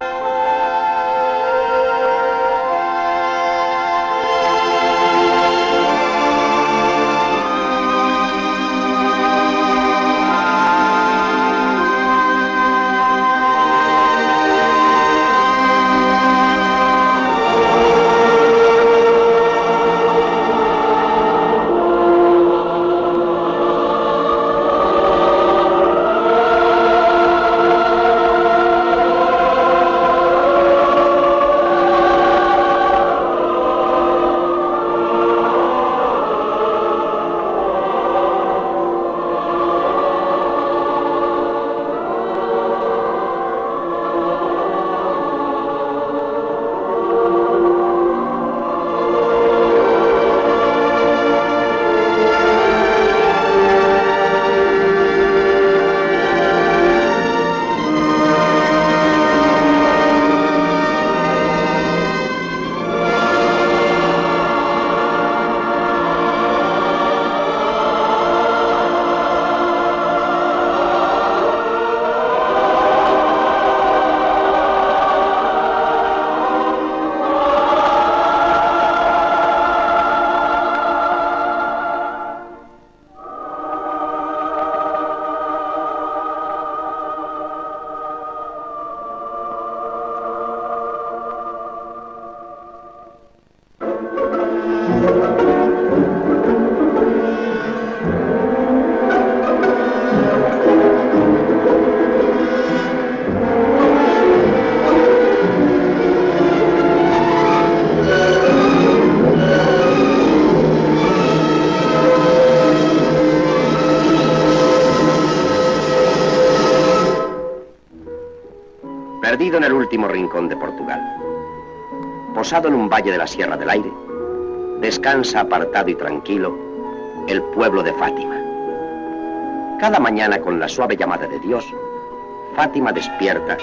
Bye. Último rincón de Portugal, posado en un valle de la Sierra del Aire, descansa apartado y tranquilo el pueblo de Fátima. Cada mañana con la suave llamada de Dios, Fátima despierta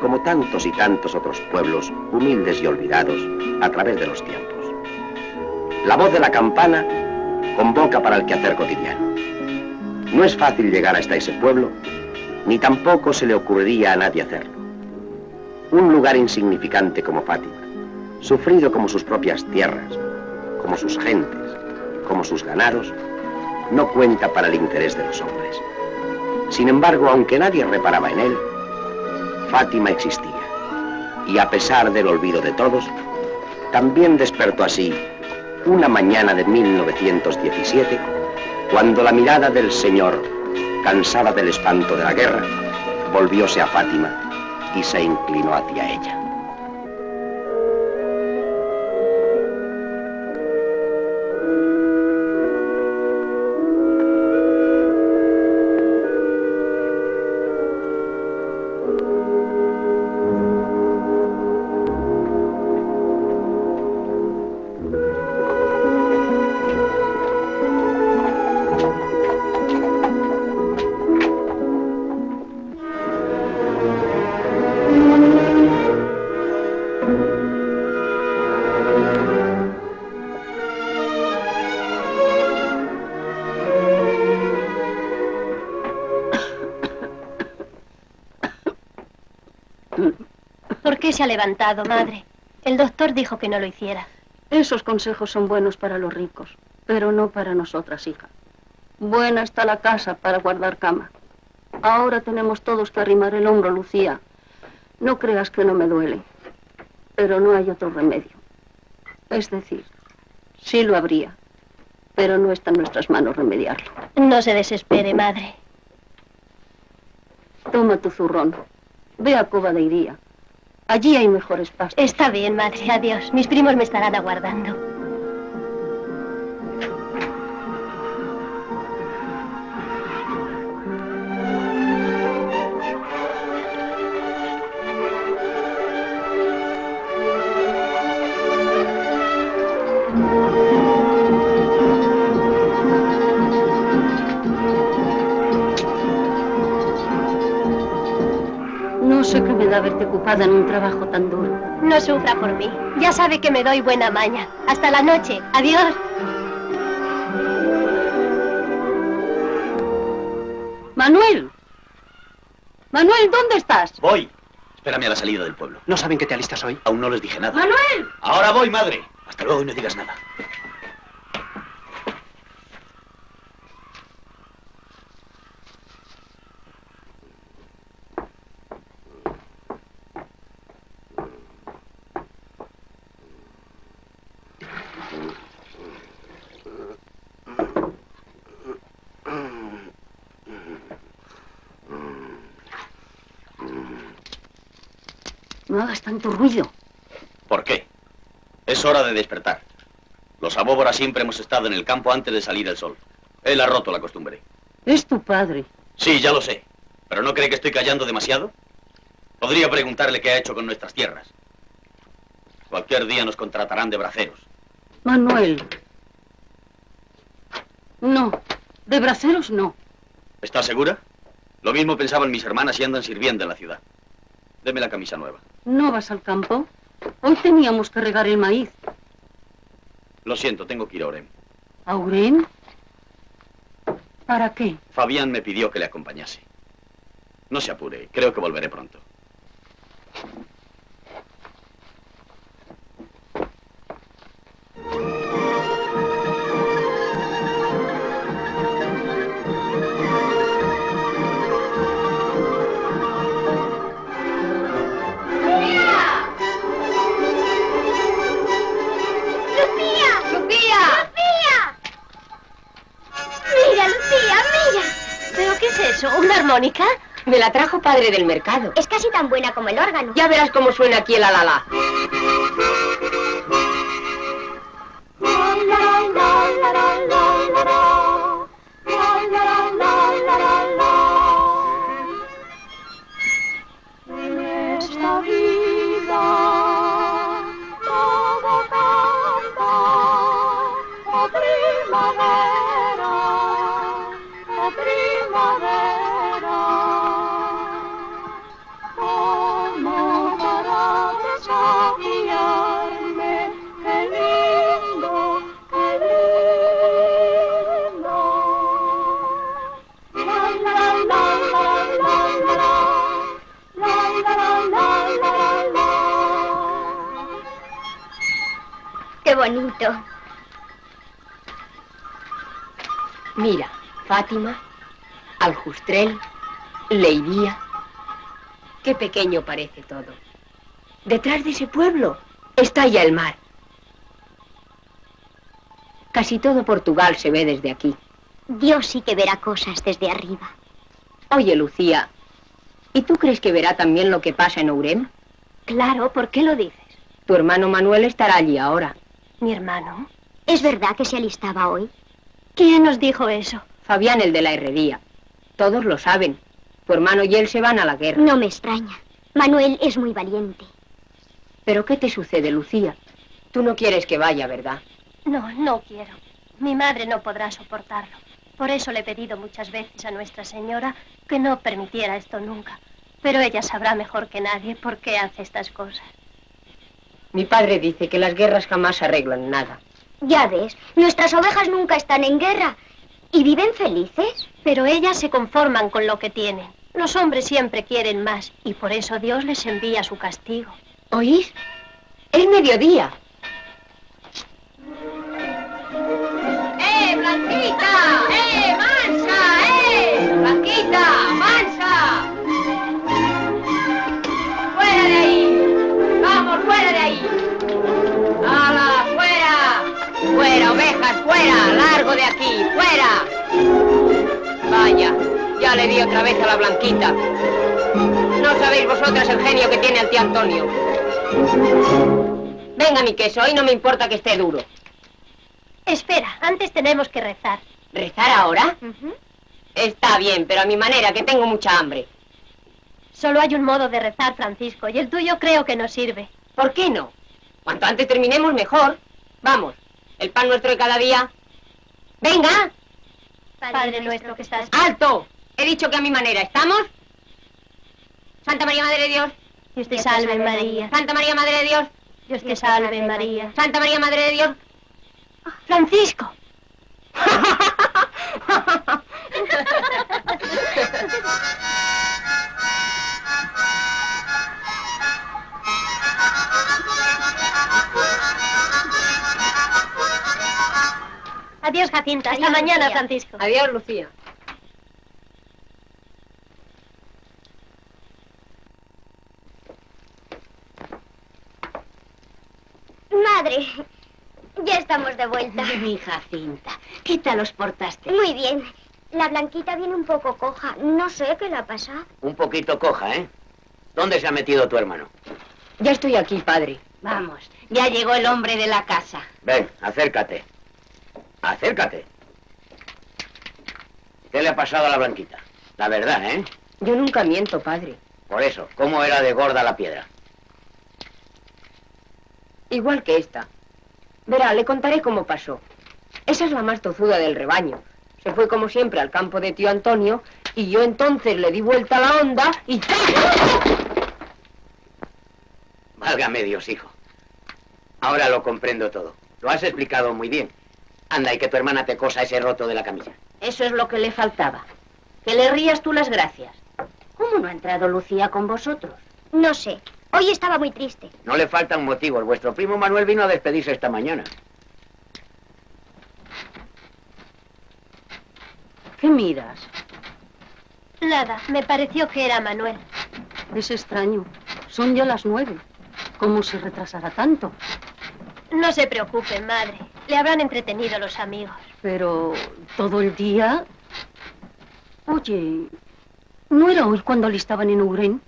como tantos y tantos otros pueblos humildes y olvidados a través de los tiempos. La voz de la campana convoca para el quehacer cotidiano. No es fácil llegar hasta ese pueblo, ni tampoco se le ocurriría a nadie hacerlo. Lugar insignificante como Fátima, sufrido como sus propias tierras, como sus gentes, como sus ganados, no cuenta para el interés de los hombres. Sin embargo, aunque nadie reparaba en él, Fátima existía. Y a pesar del olvido de todos, también despertó así una mañana de 1917, cuando la mirada del Señor, cansada del espanto de la guerra, volvióse a Fátima y se inclinó hacia ella. Qué se ha levantado, madre? El doctor dijo que no lo hiciera. Esos consejos son buenos para los ricos, pero no para nosotras, hija. Buena está la casa para guardar cama. Ahora tenemos todos que arrimar el hombro, Lucía. No creas que no me duele, pero no hay otro remedio. Es decir, sí lo habría, pero no está en nuestras manos remediarlo. No se desespere, madre. Toma tu zurrón. Ve a Cova de Iría. Allí hay mejores pastos. Está bien, madre. Adiós. Mis primos me estarán aguardando. En un trabajo tan duro. No sufra por mí. Ya sabe que me doy buena maña. Hasta la noche. Adiós. Manuel. Manuel, ¿dónde estás? Voy. Espérame a la salida del pueblo. ¿No saben que te alistas hoy? Aún no les dije nada. ¡Manuel! Ahora voy, madre. Hasta luego y no digas nada. Hagas tanto ruido. ¿Por qué? Es hora de despertar. Los abóboras siempre hemos estado en el campo antes de salir el sol. Él ha roto la costumbre. Es tu padre. Sí, ya lo sé. ¿Pero no cree que estoy callando demasiado? Podría preguntarle qué ha hecho con nuestras tierras. Cualquier día nos contratarán de braceros. Manuel. No. De braceros no. ¿Estás segura? Lo mismo pensaban mis hermanas y andan sirviendo en la ciudad. Deme la camisa nueva. ¿No vas al campo? Hoy teníamos que regar el maíz. Lo siento, tengo que ir a Orem. ¿Auren? ¿Para qué? Fabián me pidió que le acompañase. No se apure, creo que volveré pronto. ¿Una armónica? Me la trajo padre del mercado. Es casi tan buena como el órgano. Ya verás cómo suena aquí el alala. Mira, Fátima, Aljustrel, Leiría. Qué pequeño parece todo. Detrás de ese pueblo está ya el mar. Casi todo Portugal se ve desde aquí. Dios sí que verá cosas desde arriba. Oye, Lucía, ¿y tú crees que verá también lo que pasa en Ourem? Claro, ¿por qué lo dices? Tu hermano Manuel estará allí ahora. ¿Mi hermano? ¿Es verdad que se alistaba hoy? ¿Quién nos dijo eso? Fabián, el de la herrería. Todos lo saben. Tu hermano y él se van a la guerra. No me extraña. Manuel es muy valiente. ¿Pero qué te sucede, Lucía? Tú no quieres que vaya, ¿verdad? No, no quiero. Mi madre no podrá soportarlo. Por eso le he pedido muchas veces a Nuestra Señora que no permitiera esto nunca. Pero ella sabrá mejor que nadie por qué hace estas cosas. Mi padre dice que las guerras jamás arreglan nada. Ya ves, nuestras ovejas nunca están en guerra y viven felices. Pero ellas se conforman con lo que tienen. Los hombres siempre quieren más y por eso Dios les envía su castigo. ¿Oís? Es mediodía. ¡Eh, Blanquita! ¡Eh, Mansa! ¡Eh! ¡Blanquita! Fuera! ¡Largo de aquí! ¡Fuera! Vaya, ya le di otra vez a la Blanquita. No sabéis vosotras el genio que tiene el tío Antonio. Venga, mi queso, hoy no me importa que esté duro. Espera, antes tenemos que rezar. ¿Rezar ahora? Está bien, pero a mi manera, que tengo mucha hambre. Solo hay un modo de rezar, Francisco, y el tuyo creo que no sirve. ¿Por qué no? Cuanto antes terminemos, mejor. Vamos, el pan nuestro de cada día. ¡Venga! Padre nuestro que estás... ¡Alto! He dicho que a mi manera, ¿estamos? Santa María, Madre de Dios. Dios te salve, María. Santa María, Madre de Dios. Dios te salve, María. Santa María, Madre de Dios. Francisco. Adiós, Jacinta. Hasta Adiós, mañana, Lucía. Francisco. Adiós, Lucía. Madre, ya estamos de vuelta. Mi Jacinta, ¿qué tal os portaste? Muy bien. La Blanquita viene un poco coja. No sé qué le ha pasado. Un poquito coja, ¿eh? ¿Dónde se ha metido tu hermano? Ya estoy aquí, padre. Vamos, ya llegó el hombre de la casa. Ven, acércate. Acércate. ¿Qué le ha pasado a la blanquita? La verdad, ¿eh? Yo nunca miento, padre. Por eso, ¿cómo era de gorda la piedra? Igual que esta. Verá, le contaré cómo pasó. Esa es la más tozuda del rebaño. Se fue como siempre al campo de tío Antonio y yo entonces le di vuelta a la onda y. Válgame Dios, hijo. Ahora lo comprendo todo. Lo has explicado muy bien. Anda, y que tu hermana te cosa ese roto de la camisa. Eso es lo que le faltaba. Que le rías tú las gracias. ¿Cómo no ha entrado Lucía con vosotros? No sé. Hoy estaba muy triste. No le faltan motivos. Vuestro primo Manuel vino a despedirse esta mañana. ¿Qué miras? Nada, me pareció que era Manuel. Es extraño. Son ya las nueve. ¿Cómo se retrasará tanto? No se preocupe, madre. Le habrán entretenido los amigos. Pero todo el día... Oye, ¿no era hoy cuando alistaban en Ugrén?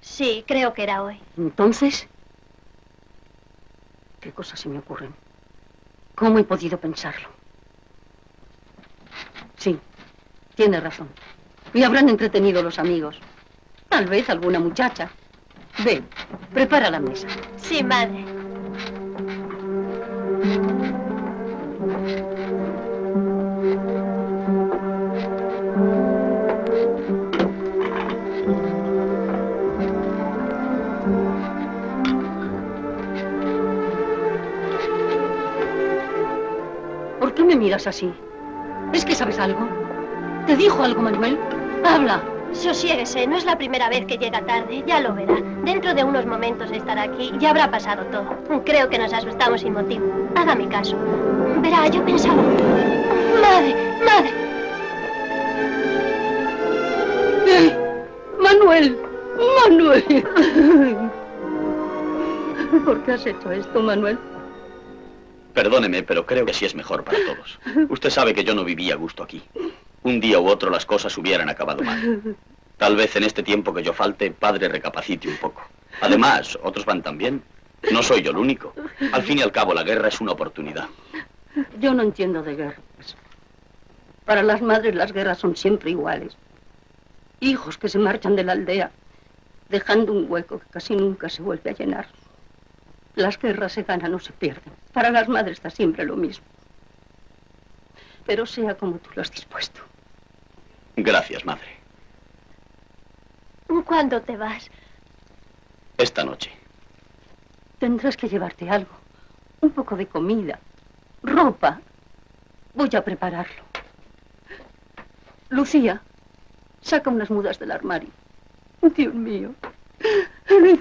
Sí, creo que era hoy. Entonces... ¿Qué cosas se me ocurren? ¿Cómo he podido pensarlo? Sí, tiene razón. Y habrán entretenido los amigos. Tal vez alguna muchacha. Ven, prepara la mesa. Sí, madre. ¿Por qué me miras así? ¿Es que sabes algo? ¿Te dijo algo, Manuel? Habla. Sosiéguese, no es la primera vez que llega tarde, ya lo verá. Dentro de unos momentos estará aquí, ya habrá pasado todo. Creo que nos asustamos sin motivo. Hágame caso. Verá, yo pensaba... ¡Madre! ¡Madre! Eh, Manuel, Manuel. ¿Por qué has hecho esto, Manuel? Perdóneme, pero creo que así es mejor para todos. Usted sabe que yo no vivía a gusto aquí. Un día u otro las cosas hubieran acabado mal. Tal vez en este tiempo que yo falte, padre recapacite un poco. Además, otros van también. No soy yo el único. Al fin y al cabo, la guerra es una oportunidad. Yo no entiendo de guerras. Para las madres las guerras son siempre iguales. Hijos que se marchan de la aldea, dejando un hueco que casi nunca se vuelve a llenar. Las guerras se ganan o se pierden. Para las madres está siempre lo mismo. Pero sea como tú lo has dispuesto. Gracias, madre. ¿Cuándo te vas? Esta noche. Tendrás que llevarte algo. Un poco de comida. Ropa. Voy a prepararlo. Lucía, saca unas mudas del armario. Dios mío.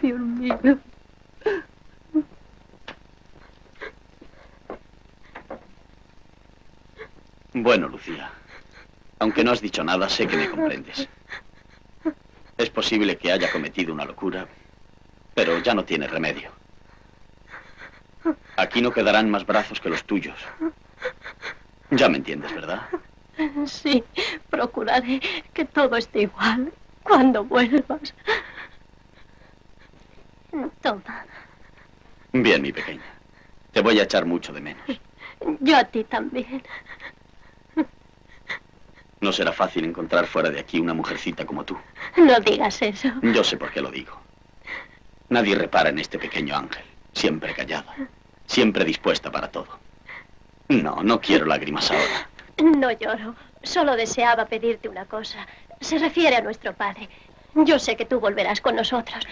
Dios mío. Bueno, Lucía. Aunque no has dicho nada, sé que me comprendes. Es posible que haya cometido una locura, pero ya no tiene remedio. Aquí no quedarán más brazos que los tuyos. Ya me entiendes, ¿verdad? Sí, procuraré que todo esté igual cuando vuelvas. Toma, Bien, mi pequeña. Te voy a echar mucho de menos. yo a ti también. No será fácil encontrar fuera de aquí una mujercita como tú. No digas eso. Yo sé por qué lo digo. Nadie repara en este pequeño ángel. Siempre callada. Siempre dispuesta para todo. No, no quiero lágrimas ahora. No lloro. Solo deseaba pedirte una cosa. Se refiere a nuestro padre. Yo sé que tú volverás con nosotros.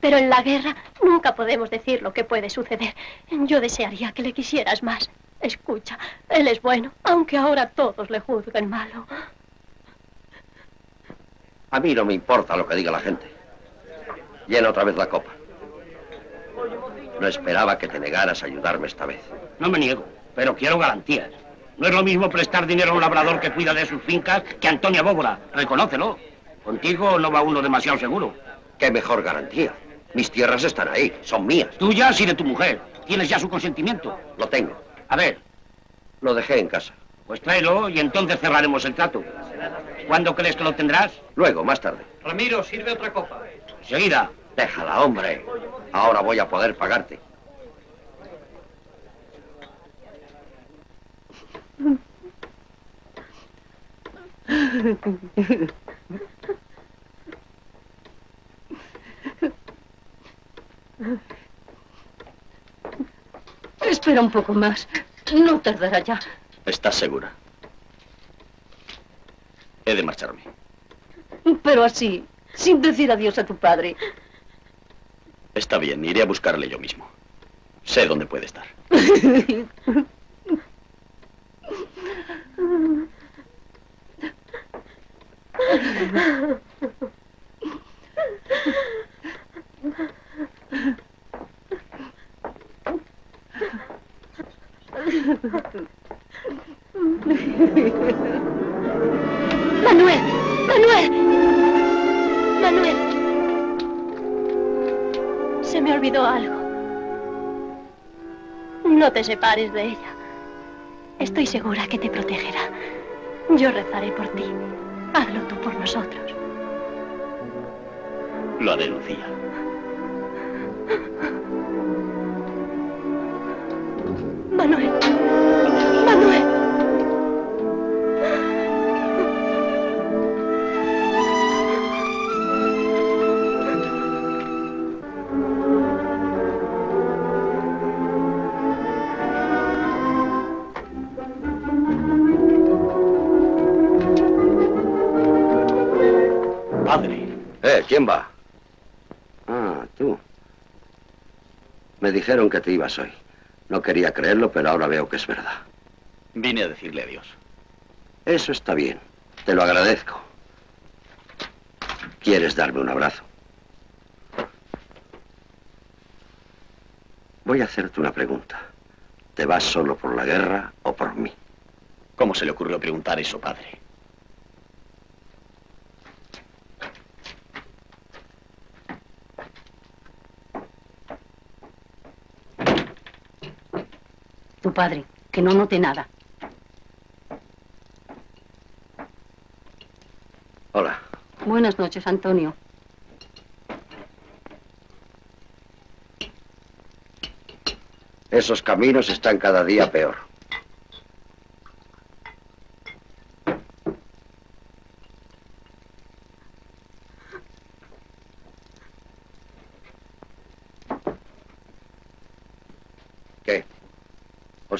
Pero en la guerra nunca podemos decir lo que puede suceder. Yo desearía que le quisieras más. Escucha, él es bueno, aunque ahora todos le juzguen malo. A mí no me importa lo que diga la gente. Llena otra vez la copa. No esperaba que te negaras a ayudarme esta vez. No me niego, pero quiero garantías. No es lo mismo prestar dinero a un labrador que cuida de sus fincas que a Antonia Bóvora. Reconócelo. Contigo no va uno demasiado seguro. Qué mejor garantía. Mis tierras están ahí, son mías. Tuyas y de tu mujer. ¿Tienes ya su consentimiento? Lo tengo. A ver, Lo dejé en casa. pues tráelo y entonces cerraremos el trato. ¿Cuándo crees que lo tendrás? Luego, más tarde. Ramiro, sirve otra copa. Seguida. Déjala, hombre. Ahora voy a poder pagarte. Espera un poco más. No tardará ya. ¿Estás segura? He de marcharme. Pero así, sin decir adiós a tu padre. Está bien, iré a buscarle yo mismo. Sé dónde puede estar. Manuel, Manuel, Manuel. Se me olvidó algo. No te separes de ella. Estoy segura que te protegerá. Yo rezaré por ti. Hazlo tú por nosotros. Lo haré, Lucía. Manuel, Manuel. Padre, Eh, ¿quién va? Ah, tú. Me dijeron que te ibas hoy. No quería creerlo, pero ahora veo que es verdad. vine a decirle adiós. Eso está bien. Te lo agradezco. ¿Quieres darme un abrazo? Voy a hacerte una pregunta. ¿Te vas solo por la guerra o por mí? ¿Cómo se le ocurrió preguntar eso, padre? Padre, que no note nada. Hola. Buenas noches, Antonio. Esos caminos están cada día peor.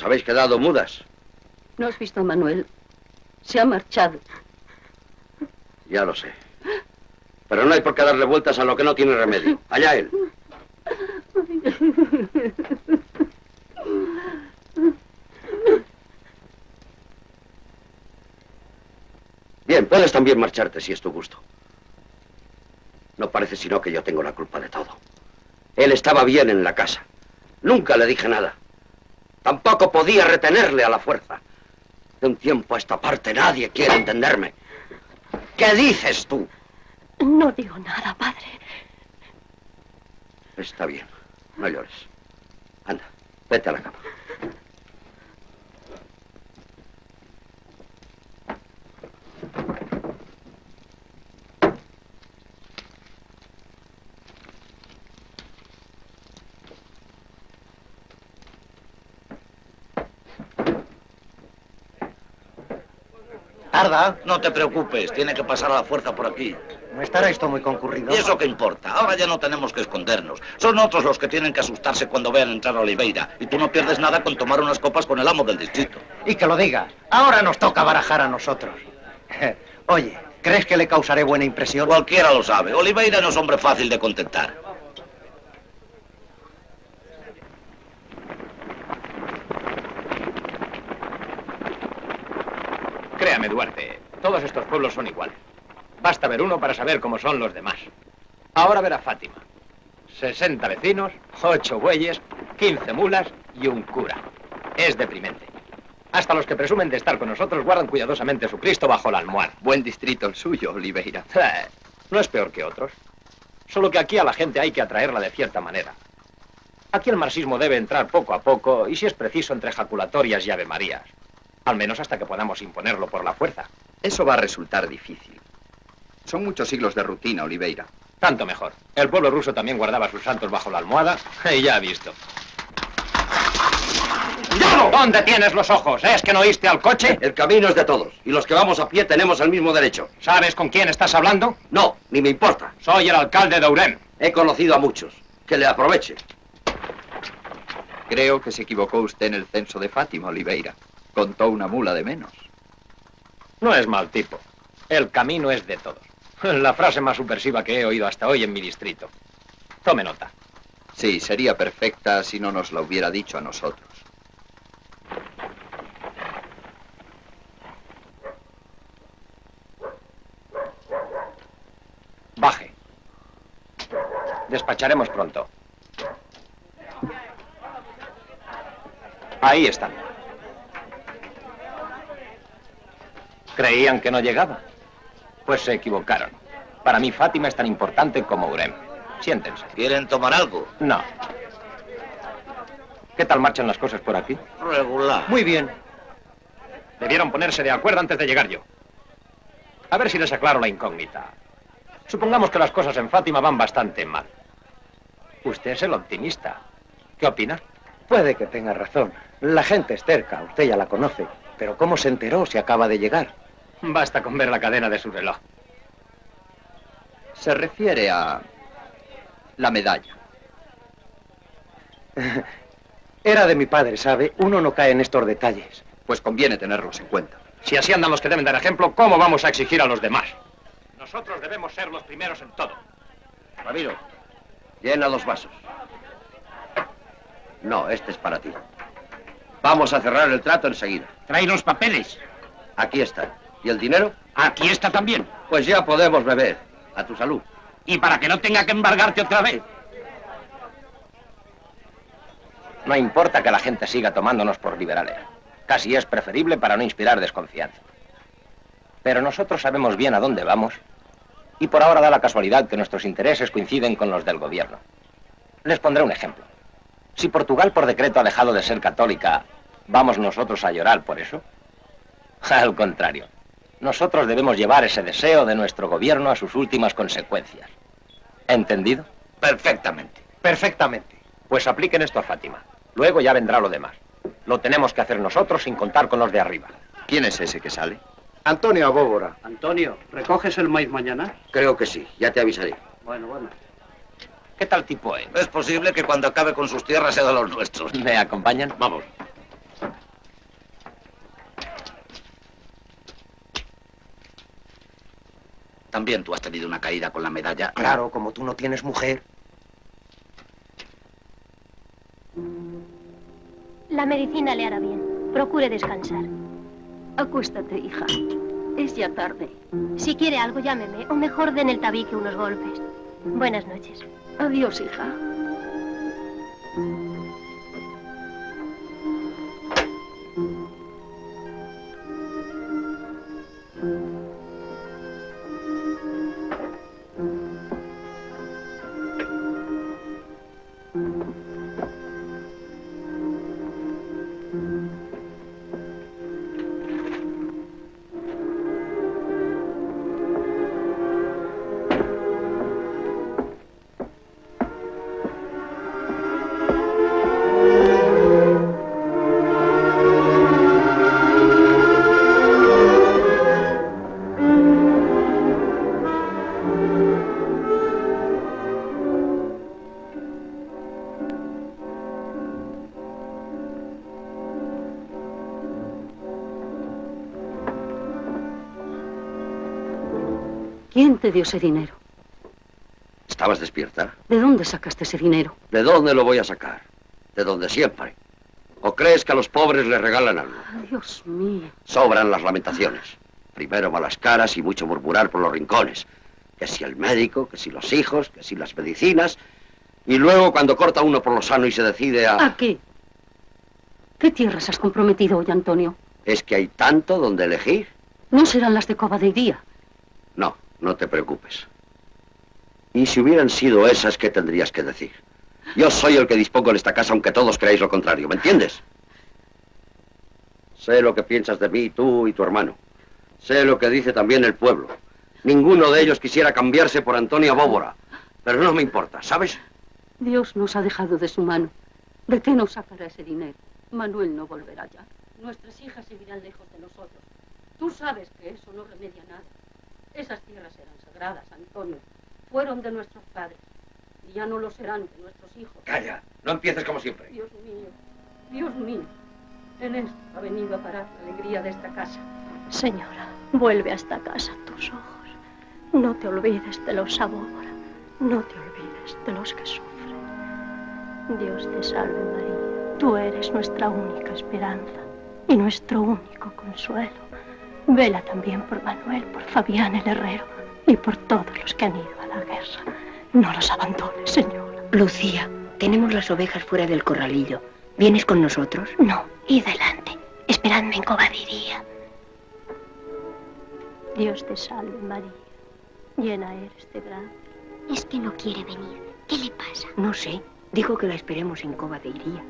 Habéis quedado mudas? ¿No has visto a Manuel? Se ha marchado. Ya lo sé. Pero no hay por qué darle vueltas a lo que no tiene remedio. Allá él. Bien, puedes también marcharte si es tu gusto. No parece sino que yo tengo la culpa de todo. Él estaba bien en la casa. Nunca le dije nada. Tampoco podía retenerle a la fuerza. De un tiempo a esta parte nadie quiere entenderme. ¿Qué dices tú? No digo nada, padre. Está bien. No llores. Anda, vete a la cama. Arda, no te preocupes, tiene que pasar a la fuerza por aquí. No estará esto muy concurrido. ¿Y eso qué importa? Ahora ya no tenemos que escondernos. Son otros los que tienen que asustarse cuando vean entrar a Oliveira. Y tú no pierdes nada con tomar unas copas con el amo del distrito. Y que lo diga. Ahora nos toca barajar a nosotros. Oye, ¿crees que le causaré buena impresión? Cualquiera lo sabe. Oliveira no es hombre fácil de contentar. Créame, Duarte, todos estos pueblos son igual. Basta ver uno para saber cómo son los demás. Ahora verá Fátima. 60 vecinos, 8 bueyes, 15 mulas y un cura. Es deprimente. Hasta los que presumen de estar con nosotros guardan cuidadosamente su Cristo bajo la almohada. Buen distrito el suyo, Oliveira. Eh, no es peor que otros. Solo que aquí a la gente hay que atraerla de cierta manera. Aquí el marxismo debe entrar poco a poco y si es preciso entre ejaculatorias y avemarías. Al menos hasta que podamos imponerlo por la fuerza. Eso va a resultar difícil. Son muchos siglos de rutina, Oliveira. Tanto mejor. El pueblo ruso también guardaba sus santos bajo la almohada y ya ha visto. ¡Cuidado! ¿Dónde tienes los ojos? ¿Es que no oíste al coche? El camino es de todos y los que vamos a pie tenemos el mismo derecho. ¿Sabes con quién estás hablando? No, ni me importa. Soy el alcalde de Urem. He conocido a muchos. Que le aproveche. Creo que se equivocó usted en el censo de Fátima, Oliveira. Contó una mula de menos. No es mal tipo. El camino es de todos. La frase más subversiva que he oído hasta hoy en mi distrito. Tome nota. Sí, sería perfecta si no nos la hubiera dicho a nosotros. Baje. Despacharemos pronto. Ahí están. Creían que no llegaba. Pues se equivocaron. Para mí Fátima es tan importante como Urem. Siéntense. ¿Quieren tomar algo? No. ¿Qué tal marchan las cosas por aquí? Regular. Muy bien. Debieron ponerse de acuerdo antes de llegar yo. A ver si les aclaro la incógnita. Supongamos que las cosas en Fátima van bastante mal. Usted es el optimista. ¿Qué opina? Puede que tenga razón. La gente es cerca, usted ya la conoce. Pero ¿cómo se enteró si acaba de llegar? Basta con ver la cadena de su reloj. Se refiere a la medalla. Era de mi padre, ¿sabe? Uno no cae en estos detalles. Pues conviene tenerlos en cuenta. Si así andan los que deben dar ejemplo, ¿cómo vamos a exigir a los demás? Nosotros debemos ser los primeros en todo. Ramiro, llena dos vasos. No, este es para ti. Vamos a cerrar el trato enseguida. Trae los papeles. Aquí está. ¿Y el dinero? Aquí está también. Pues ya podemos beber. A tu salud. Y para que no tenga que embargarte otra vez. No importa que la gente siga tomándonos por liberales. Casi es preferible para no inspirar desconfianza. Pero nosotros sabemos bien a dónde vamos y por ahora da la casualidad que nuestros intereses coinciden con los del gobierno. Les pondré un ejemplo. Si Portugal por decreto ha dejado de ser católica, ¿vamos nosotros a llorar por eso? Al contrario. Nosotros debemos llevar ese deseo de nuestro gobierno a sus últimas consecuencias. ¿Entendido? Perfectamente. Perfectamente. Pues apliquen esto a Fátima. Luego ya vendrá lo demás. Lo tenemos que hacer nosotros sin contar con los de arriba. ¿Quién es ese que sale? Antonio Abóbora. Antonio, ¿recoges el maíz mañana? Creo que sí. Ya te avisaré. Bueno, bueno. ¿Qué tal tipo es? Es posible que cuando acabe con sus tierras sea de los nuestros. ¿Me acompañan? Vamos. También tú has tenido una caída con la medalla. Claro, como tú no tienes mujer. La medicina le hará bien. Procure descansar. Acuéstate, hija. Es ya tarde. Si quiere algo, llámeme. O mejor den el tabique unos golpes. Buenas noches. Adiós, hija. Te dio ese dinero? ¿Estabas despierta? ¿De dónde sacaste ese dinero? ¿De dónde lo voy a sacar? De donde siempre. ¿O crees que a los pobres les regalan algo? Dios mío. Sobran las lamentaciones. Primero malas caras y mucho murmurar por los rincones. Que si el médico, que si los hijos, que si las medicinas. Y luego cuando corta uno por lo sano y se decide a... Aquí. ¿Qué tierras has comprometido hoy, Antonio? ¿Es que hay tanto donde elegir? No serán las de Cobadeiría. No, no te preocupes. Y si hubieran sido esas, ¿qué tendrías que decir? Yo soy el que dispongo en esta casa, aunque todos creáis lo contrario, ¿me entiendes? Sé lo que piensas de mí, tú y tu hermano. Sé lo que dice también el pueblo. Ninguno de ellos quisiera cambiarse por Antonia Bóbora. Pero no me importa, ¿sabes? Dios nos ha dejado de su mano. ¿De qué nos sacará ese dinero? Manuel no volverá ya. Nuestras hijas seguirán lejos de nosotros. Tú sabes que eso no remedia nada. Esas tierras eran sagradas, Antonio. Fueron de nuestros padres. Y ya no lo serán de nuestros hijos. Calla, no empieces como siempre. Dios mío, Dios mío. En esto ha venido a parar la alegría de esta casa. Señora, vuelve a esta casa tus ojos. No te olvides de los Abóbora. No te olvides de los que sufren. Dios te salve María. Tú eres nuestra única esperanza y nuestro único consuelo. Vela también por Manuel, por Fabián el herrero y por todos los que han ido a la guerra. No los abandones, señora. Lucía, tenemos las ovejas fuera del corralillo. ¿Vienes con nosotros? No, y delante. Esperadme en Cobadiría. Dios te salve, María. Llena eres de gracia. Es que no quiere venir. ¿Qué le pasa? No sé. Dijo que la esperemos en Coba de Iría.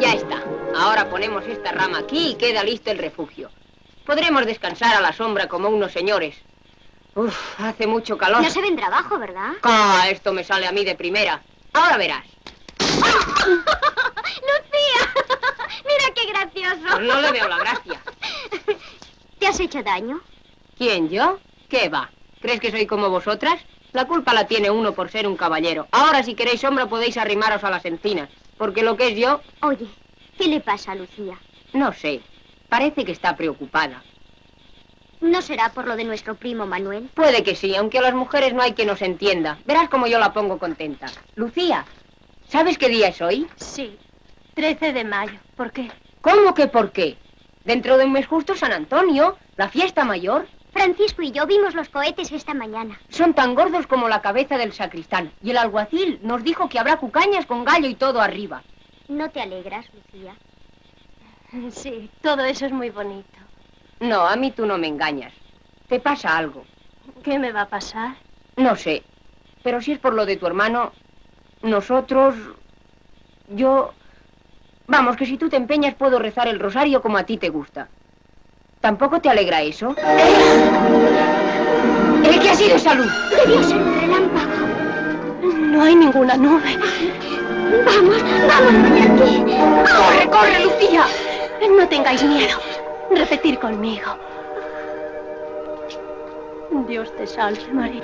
Ya está. Ahora ponemos esta rama aquí y queda listo el refugio. Podremos descansar a la sombra como unos señores. Uf, hace mucho calor. No se vendrá abajo, ¿verdad? Ah, esto me sale a mí de primera. Ahora verás. ¡Lucía! ¡Mira qué gracioso! No le veo la gracia. ¿Te has hecho daño? ¿Quién, yo? ¿Qué va? ¿Crees que soy como vosotras? La culpa la tiene uno por ser un caballero. Ahora, si queréis sombra, podéis arrimaros a las encinas. Porque lo que es yo... Oye, ¿qué le pasa a Lucía? No sé. Parece que está preocupada. ¿No será por lo de nuestro primo Manuel? Puede que sí, aunque a las mujeres no hay que nos entienda. Verás como yo la pongo contenta. Lucía, ¿sabes qué día es hoy? Sí, 13 de mayo. ¿Por qué? ¿Cómo que por qué? Dentro de un mes justo San Antonio, la fiesta mayor. Francisco y yo vimos los cohetes esta mañana. Son tan gordos como la cabeza del sacristán. Y el alguacil nos dijo que habrá cucañas con gallo y todo arriba. ¿No te alegras, Lucía? Sí, todo eso es muy bonito. No, a mí tú no me engañas. ¿Te pasa algo? ¿Qué me va a pasar? No sé. Pero si es por lo de tu hermano, nosotros... Yo... Vamos, que si tú te empeñas puedo rezar el rosario como a ti te gusta. ¿Tampoco te alegra eso? ¿Eh? ¿Qué ha sido esa luz? Debió ser un relámpago. No hay ninguna nube. Vamos, vamos de aquí. ¡Corre, corre, Lucía! No tengáis miedo. Repetir conmigo. Dios te salve, María.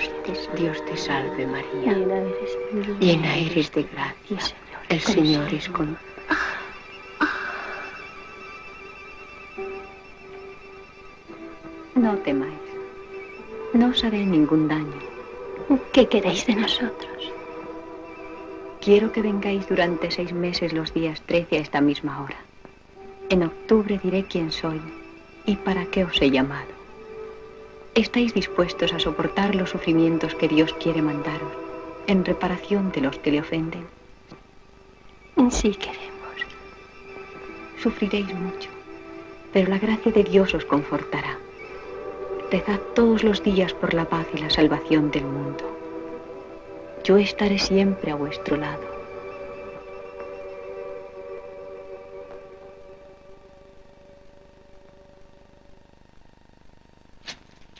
Dios te salve, María. Llena eres de gracia. Llena eres de gracia. El Señor es con... No temáis. No os haré ningún daño. ¿Qué queréis de nosotros? Quiero que vengáis durante seis meses los días 13 a esta misma hora. En octubre diré quién soy y para qué os he llamado. ¿Estáis dispuestos a soportar los sufrimientos que Dios quiere mandaros en reparación de los que le ofenden? Sí queremos. Sufriréis mucho, pero la gracia de Dios os confortará. Rezad todos los días por la paz y la salvación del mundo. Yo estaré siempre a vuestro lado.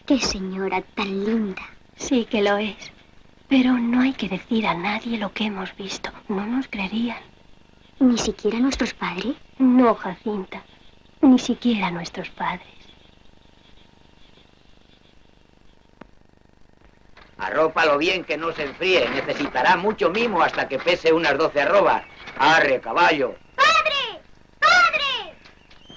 Qué señora tan linda. Sí que lo es. Pero no hay que decir a nadie lo que hemos visto. No nos creerían. ¿Ni siquiera nuestros padres? No, Jacinta. Ni siquiera nuestros padres. Arrópalo bien que no se enfríe. Necesitará mucho mimo hasta que pese unas doce arrobas. Arre, caballo. ¡Padre! ¡Padre!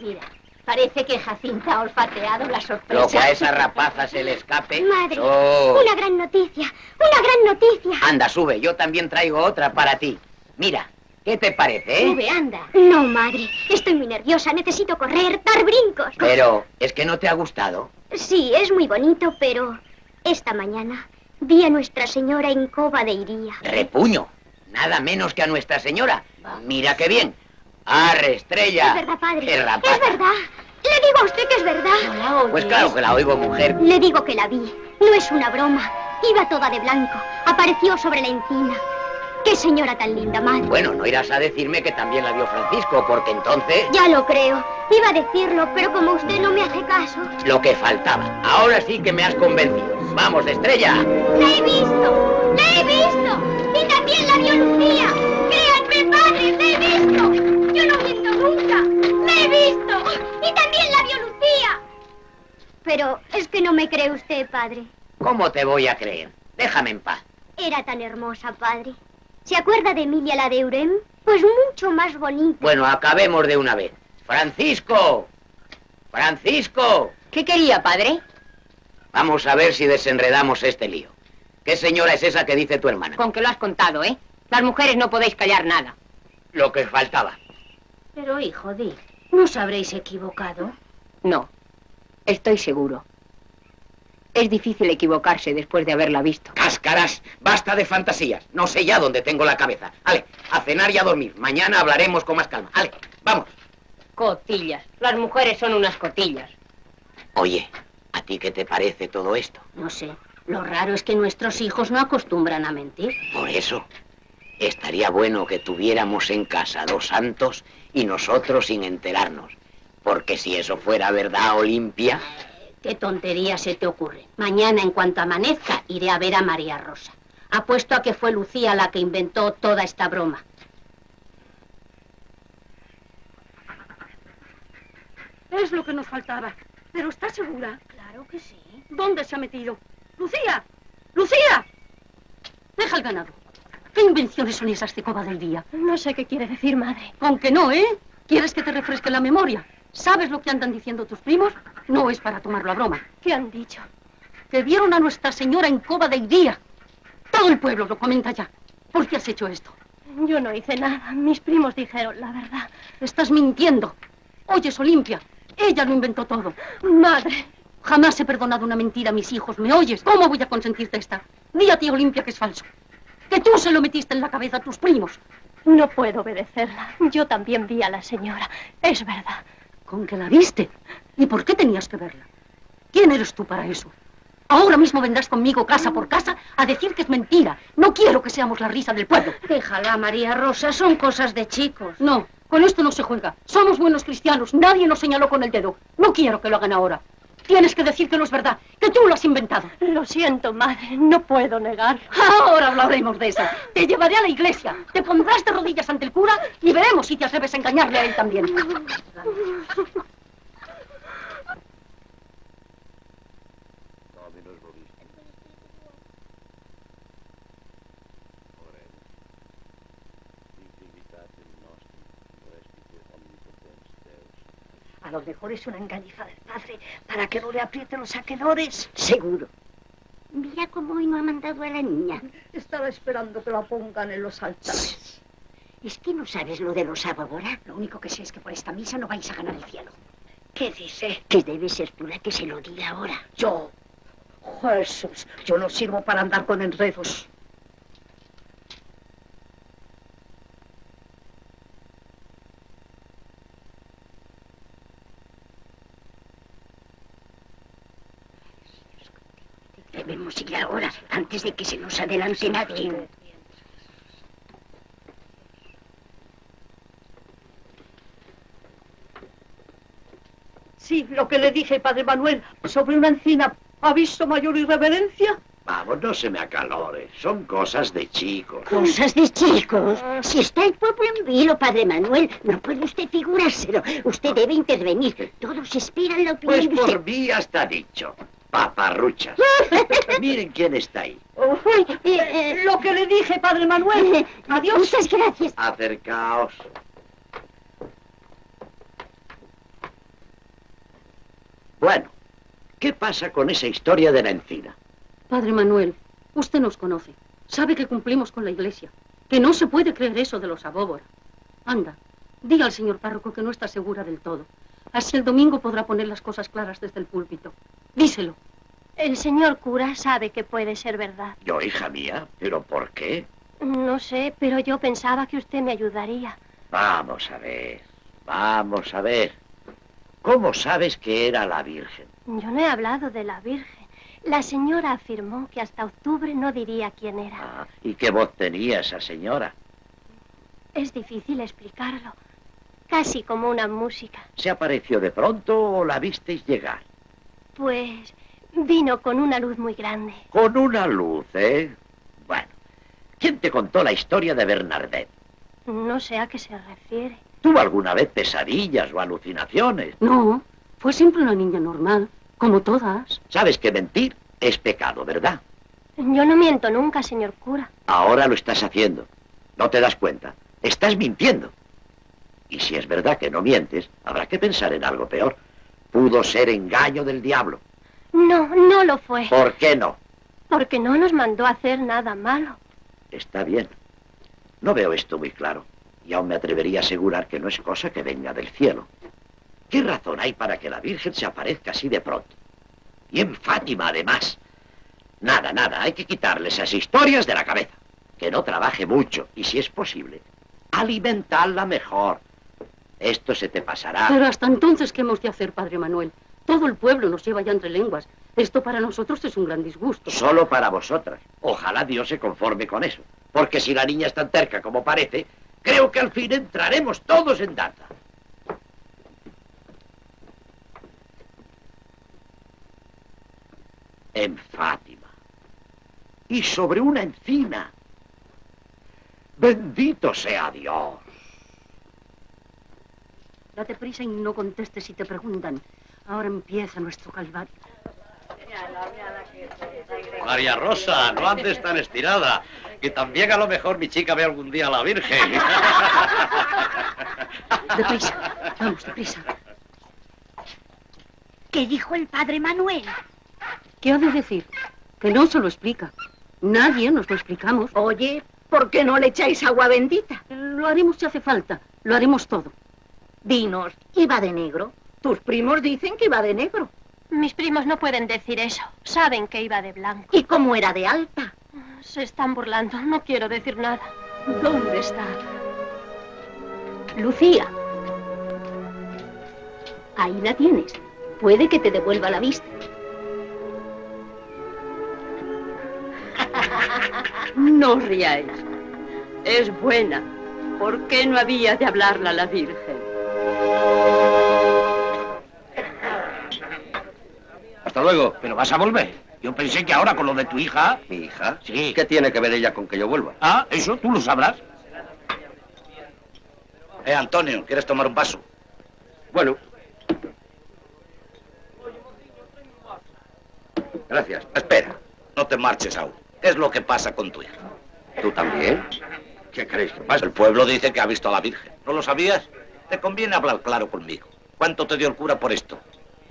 Mira, parece que Jacinta ha olfateado la sorpresa. Lo que a esa rapaza se le escape. Madre, Oh. una gran noticia, una gran noticia. Anda, sube. Yo también traigo otra para ti. Mira, ¿Qué te parece, eh? Sube, anda. No, madre. Estoy muy nerviosa. Necesito correr, dar brincos. Pero, ¿es que no te ha gustado? Sí, es muy bonito, pero esta mañana vi a Nuestra Señora en Cova de Iría. Repuño. Nada menos que a Nuestra Señora. Mira qué bien. Arre, estrella. Es verdad, padre. Qué Es verdad. Le digo a usted que es verdad. Pues claro que la oigo, mujer. Le digo que la vi. No es una broma. Iba toda de blanco. Apareció sobre la encina. Qué señora tan linda, madre. Bueno, no irás a decirme que también la vio Francisco, porque entonces Ya lo creo. Iba a decirlo, pero como usted no me hace caso. lo que faltaba. Ahora sí que me has convencido. Vamos, estrella. ¡La he visto! ¡La he visto! ¡Y también la vio Lucía! ¡Créanme, padre! ¡La he visto! ¡Yo no miento nunca! ¡La he visto! ¡Y también la vio Lucía! Pero es que no me cree usted, padre. ¿Cómo te voy a creer? Déjame en paz. Era tan hermosa, padre. ¿Se acuerda de Emilia la de Eurem? Pues mucho más bonita. Bueno, acabemos de una vez. Francisco. Francisco. ¿Qué quería, padre? Vamos a ver si desenredamos este lío. ¿Qué señora es esa que dice tu hermana? Con que lo has contado, ¿eh? Las mujeres no podéis callar nada. Lo que faltaba. Pero, hijo, di, ¿no os habréis equivocado? No, estoy seguro. Es difícil equivocarse después de haberla visto. Cáscaras, basta de fantasías. No sé ya dónde tengo la cabeza. Ale, a cenar y a dormir. Mañana hablaremos con más calma. Ale, vamos. Cotillas. Las mujeres son unas cotillas. Oye, ¿a ti qué te parece todo esto? No sé. Lo raro es que nuestros hijos no acostumbran a mentir. Por eso, estaría bueno que tuviéramos en casa dos santos y nosotros sin enterarnos. Porque si eso fuera verdad, Olimpia, ¿Qué tontería se te ocurre? Mañana, en cuanto amanezca, iré a ver a María Rosa. Apuesto a que fue Lucía la que inventó toda esta broma. Es lo que nos faltaba. ¿Pero está segura? Claro que sí. ¿Dónde se ha metido? ¡Lucía! ¡Lucía! Deja el ganado. ¿Qué invenciones son esas de coba del día? No sé qué quiere decir, madre. Con que no, ¿eh? ¿Quieres que te refresque la memoria? ¿Sabes lo que andan diciendo tus primos? No es para tomarlo a broma. ¿Qué han dicho? Que vieron a Nuestra Señora en Coba del Día. Todo el pueblo lo comenta ya. ¿Por qué has hecho esto? Yo no hice nada. Mis primos dijeron la verdad. Estás mintiendo. Oyes, Olimpia. Ella lo inventó todo. Madre. Jamás he perdonado una mentira a mis hijos. ¿Me oyes? ¿Cómo voy a consentirte esta? Di a ti, Olimpia, que es falso. Que tú se lo metiste en la cabeza a tus primos. No puedo obedecerla. Yo también vi a la señora. Es verdad. ¿Con que la viste? ¿Y por qué tenías que verla? ¿Quién eres tú para eso? Ahora mismo vendrás conmigo casa por casa a decir que es mentira. No quiero que seamos la risa del pueblo. Déjala, María Rosa, son cosas de chicos. No, con esto no se juega. Somos buenos cristianos, nadie nos señaló con el dedo. No quiero que lo hagan ahora. Tienes que decir que no es verdad, que tú lo has inventado. Lo siento, madre. No puedo negarlo. Ahora hablaremos de eso. Te llevaré a la iglesia, te pondrás de rodillas ante el cura y veremos si te atreves a engañarle a él también. A lo mejor es una engañifa del padre para que no le apriete los saquedores. Seguro. Mira cómo hoy no ha mandado a la niña. Estaba esperando que la pongan en los altares. Es que no sabes lo de los ahora. Lo único que sé es que por esta misa no vais a ganar el cielo. ¿Qué dice? Que debe ser tú la que se lo diga ahora. Yo. Jesús, yo no sirvo para andar con enredos. Debemos ir ahora, antes de que se nos adelante nadie. Sí, lo que le dije, padre Manuel, sobre una encina, ¿ha visto mayor irreverencia? Vamos, no se me acalore. Son cosas de chicos. Cosas de chicos. Si está el pueblo en vilo, padre Manuel, no puede usted figurárselo. Usted debe intervenir. Todos esperan la opinión Pues de usted. por mí ya está dicho. Paparruchas. Miren quién está ahí. Eh, Lo que le dije, padre Manuel. Adiós. Muchas gracias. Acercaos. Bueno, ¿qué pasa con esa historia de la encina? Padre Manuel, usted nos conoce. Sabe que cumplimos con la iglesia. Que no se puede creer eso de los abóbora. Anda, di al señor párroco que no está segura del todo. Así el domingo podrá poner las cosas claras desde el púlpito. Díselo. El señor cura sabe que puede ser verdad. Yo, hija mía, ¿pero por qué? No sé, pero yo pensaba que usted me ayudaría. Vamos a ver, vamos a ver. ¿Cómo sabes que era la Virgen? Yo no he hablado de la Virgen. La señora afirmó que hasta octubre no diría quién era. Ah, ¿Y qué voz tenía esa señora? Es difícil explicarlo. Casi como una música. ¿Se apareció de pronto o la visteis llegar? Pues vino con una luz muy grande. Con una luz, ¿eh? Bueno, ¿quién te contó la historia de Bernadette? No sé a qué se refiere. ¿Tuvo alguna vez pesadillas o alucinaciones? No, fue siempre una niña normal, como todas. Sabes que mentir es pecado, ¿verdad? Yo no miento nunca, señor cura. Ahora lo estás haciendo. ¿No te das cuenta? Estás mintiendo. Y si es verdad que no mientes, habrá que pensar en algo peor. Pudo ser engaño del diablo. No, no lo fue. ¿Por qué no? Porque no nos mandó a hacer nada malo. Está bien. No veo esto muy claro. Y aún me atrevería a asegurar que no es cosa que venga del cielo. ¿Qué razón hay para que la Virgen se aparezca así de pronto? Y en Fátima, además. Nada, nada, hay que quitarle esas historias de la cabeza. Que no trabaje mucho y, si es posible, alimentarla mejor. Esto se te pasará. Pero hasta entonces, ¿qué hemos de hacer, Padre Manuel? Todo el pueblo nos lleva ya entre lenguas. Esto para nosotros es un gran disgusto. Solo para vosotras. Ojalá Dios se conforme con eso. Porque si la niña es tan terca como parece, creo que al fin entraremos todos en data. En Fátima. Y sobre una encina. Bendito sea Dios. Date prisa y no contestes si te preguntan. Ahora empieza nuestro calvario. María Rosa, no andes tan estirada. Que también a lo mejor mi chica ve algún día a la Virgen. Deprisa, vamos, deprisa. ¿Qué dijo el padre Manuel? ¿Qué ha de decir? Que no se lo explica. Nadie nos lo explicamos. Oye, ¿por qué no le echáis agua bendita? Lo haremos si hace falta. Lo haremos todo. Dinos, ¿iba de negro? Tus primos dicen que iba de negro. Mis primos no pueden decir eso. Saben que iba de blanco. ¿Y cómo era de alta? Se están burlando. No quiero decir nada. ¿Dónde está? Lucía. Ahí la tienes. Puede que te devuelva la vista. No riáis. Es buena. ¿Por qué no había de hablarla la Virgen? Hasta luego. ¿Pero vas a volver? Yo pensé que ahora con lo de tu hija... ¿Mi hija? Sí. ¿Qué tiene que ver ella con que yo vuelva? Ah, eso tú lo sabrás. Eh, Antonio, ¿quieres tomar un vaso? Bueno. Gracias. Espera, no te marches aún. ¿Qué es lo que pasa con tu hija? ¿Tú también? ¿Qué crees que pasa? El pueblo dice que ha visto a la Virgen. ¿No lo sabías? Te conviene hablar claro conmigo. ¿Cuánto te dio el cura por esto?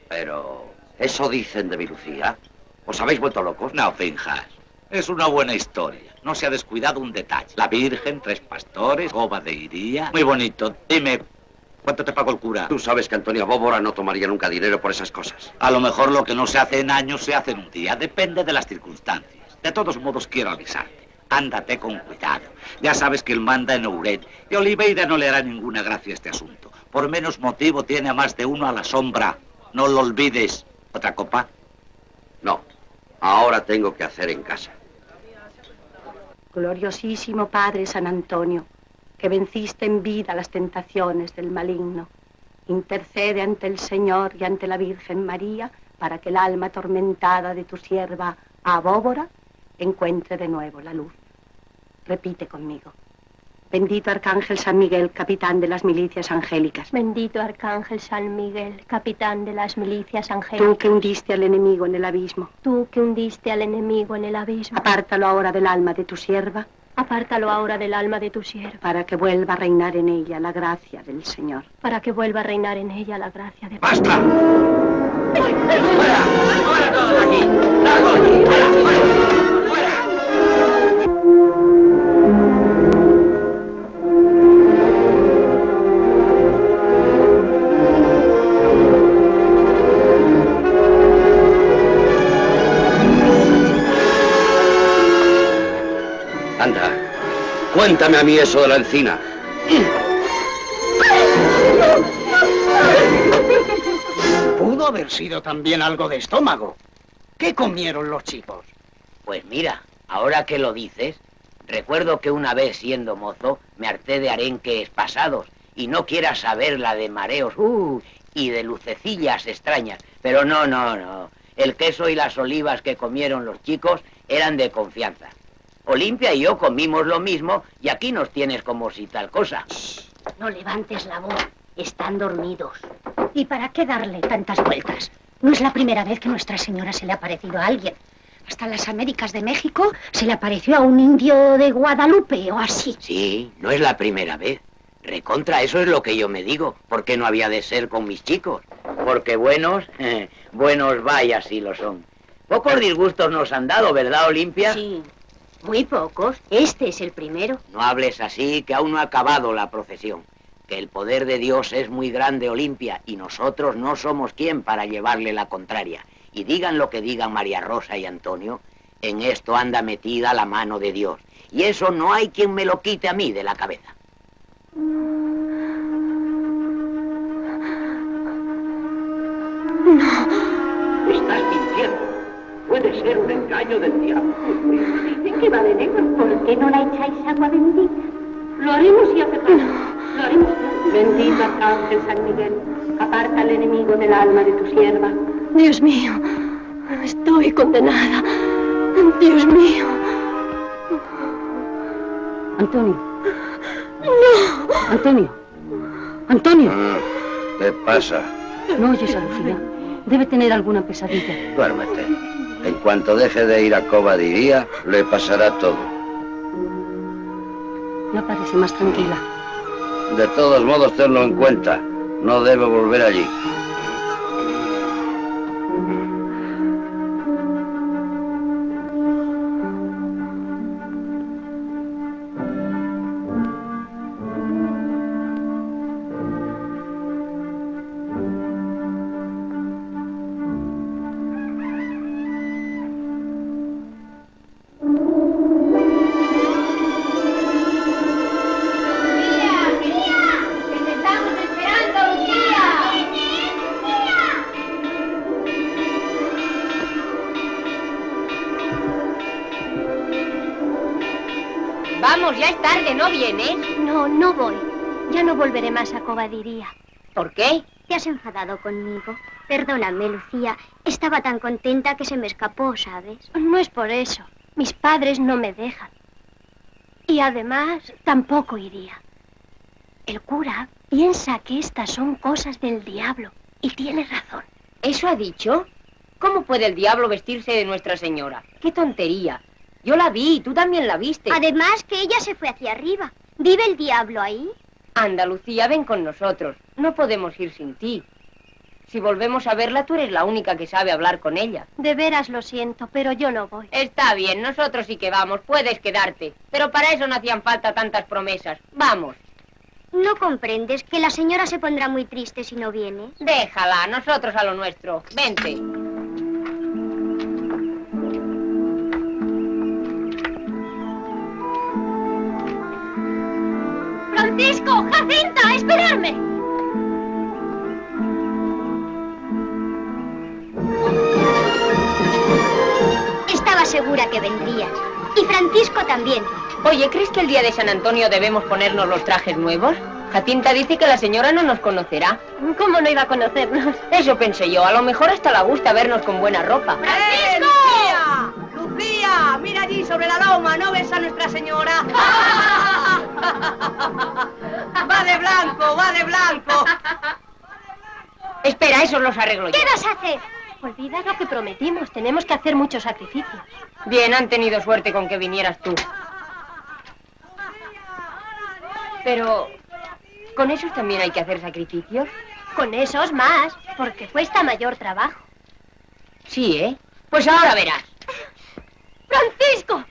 Pero... ¿Eso dicen de mi Lucía? ¿Os habéis vuelto locos? No finjas. Es una buena historia. No se ha descuidado un detalle. La Virgen, tres pastores, goba de iría. Muy bonito. Dime, ¿cuánto te pagó el cura? Tú sabes que Antonia Bóbora no tomaría nunca dinero por esas cosas. A lo mejor lo que no se hace en años se hace en un día. Depende de las circunstancias. De todos modos, quiero avisarte. Ándate con cuidado. Ya sabes que él manda en Ouret y Oliveira no le hará ninguna gracia a este asunto. Por menos motivo tiene a más de uno a la sombra. No lo olvides. ¿Otra copa? No. Ahora tengo que hacer en casa. Gloriosísimo Padre San Antonio, que venciste en vida las tentaciones del maligno, intercede ante el Señor y ante la Virgen María para que el alma atormentada de tu sierva Abóbora encuentre de nuevo la luz. Repite conmigo. Bendito Arcángel San Miguel, capitán de las milicias angélicas. Bendito Arcángel San Miguel, capitán de las milicias angélicas. Tú que hundiste al enemigo en el abismo. Tú que hundiste al enemigo en el abismo. Apártalo ahora del alma de tu sierva. Apártalo ahora del alma de tu sierva. Para que vuelva a reinar en ella la gracia del Señor. Para que vuelva a reinar en ella la gracia de ¡Basta! ¡Fuera! ¡Fuera todos aquí! ¡Largo de aquí! ¡Fuera! ¡Fuera! ¡Fuera! Cuéntame a mí eso de la encina. Pudo haber sido también algo de estómago. ¿Qué comieron los chicos? Pues mira, ahora que lo dices, recuerdo que una vez siendo mozo me harté de arenques pasados y no quieras saber la de mareos uh, y de lucecillas extrañas. Pero no, no, no. El queso y las olivas que comieron los chicos eran de confianza. Olimpia y yo comimos lo mismo y aquí nos tienes como si tal cosa. No levantes la voz. Están dormidos. ¿Y para qué darle tantas vueltas? No es la primera vez que Nuestra Señora se le ha aparecido a alguien. Hasta las Américas de México se le apareció a un indio de Guadalupe o así. Sí, no es la primera vez. Recontra, eso es lo que yo me digo. ¿Por qué no había de ser con mis chicos? Porque buenos, buenos vaya si lo son. Pocos disgustos nos han dado, ¿verdad, Olimpia? Sí, muy pocos. Este es el primero. No hables así, que aún no ha acabado la procesión. Que el poder de Dios es muy grande, Olimpia, y nosotros no somos quien para llevarle la contraria. Y digan lo que digan María Rosa y Antonio, en esto anda metida la mano de Dios. Y eso no hay quien me lo quite a mí de la cabeza. No. Puede ser un engaño del diablo. Dicen que va de negro. ¿Por qué no la echáis agua bendita? Lo haremos si hace falta. Lo haremos. Bendito Arcángel San Miguel. Aparta al enemigo del alma de tu sierva. Dios mío, estoy condenada. Dios mío. Antonio. No. Antonio. Antonio. ¿Qué pasa? ¿No oyes a Lucía? Debe tener alguna pesadilla. Duérmete. En cuanto deje de ir a Cobadiría, le pasará todo. Ya parece más tranquila. De todos modos, tenlo en cuenta. No debe volver allí. ¿Por qué? ¿Te has enfadado conmigo? Perdóname, Lucía. Estaba tan contenta que se me escapó, ¿sabes? No es por eso. Mis padres no me dejan. Y además, tampoco iría. El cura piensa que estas son cosas del diablo. Y tiene razón. ¿Eso ha dicho? ¿Cómo puede el diablo vestirse de Nuestra Señora? ¡Qué tontería! Yo la vi, tú también la viste. Además que ella se fue hacia arriba. ¿Vive el diablo ahí? Anda, Lucía, ven con nosotros. No podemos ir sin ti. Si volvemos a verla, tú eres la única que sabe hablar con ella. De veras lo siento, pero yo no voy. Está bien, nosotros sí que vamos, puedes quedarte. Pero para eso no hacían falta tantas promesas. Vamos. ¿No comprendes que la señora se pondrá muy triste si no viene? Déjala, nosotros a lo nuestro. Vente. ¡Francisco! ¡Jacinta! ¡Esperadme! Estaba segura que vendrías. Y Francisco también. Oye, ¿crees que el día de San Antonio debemos ponernos los trajes nuevos? Jacinta dice que la señora no nos conocerá. ¿Cómo no iba a conocernos? Eso pensé yo. A lo mejor hasta la gusta vernos con buena ropa. ¡Eh, Lucía! Mira allí sobre la loma, ¿no ves a Nuestra Señora? va de blanco, va de blanco. Espera, esos los arreglo yo. ¿Qué vas a hacer? Olvida lo que prometimos. Tenemos que hacer muchos sacrificios. Bien, han tenido suerte con que vinieras tú. Pero, ¿con esos también hay que hacer sacrificios? Con esos más, porque cuesta mayor trabajo. Sí, ¿eh? Pues ahora verás. ¡Francisco!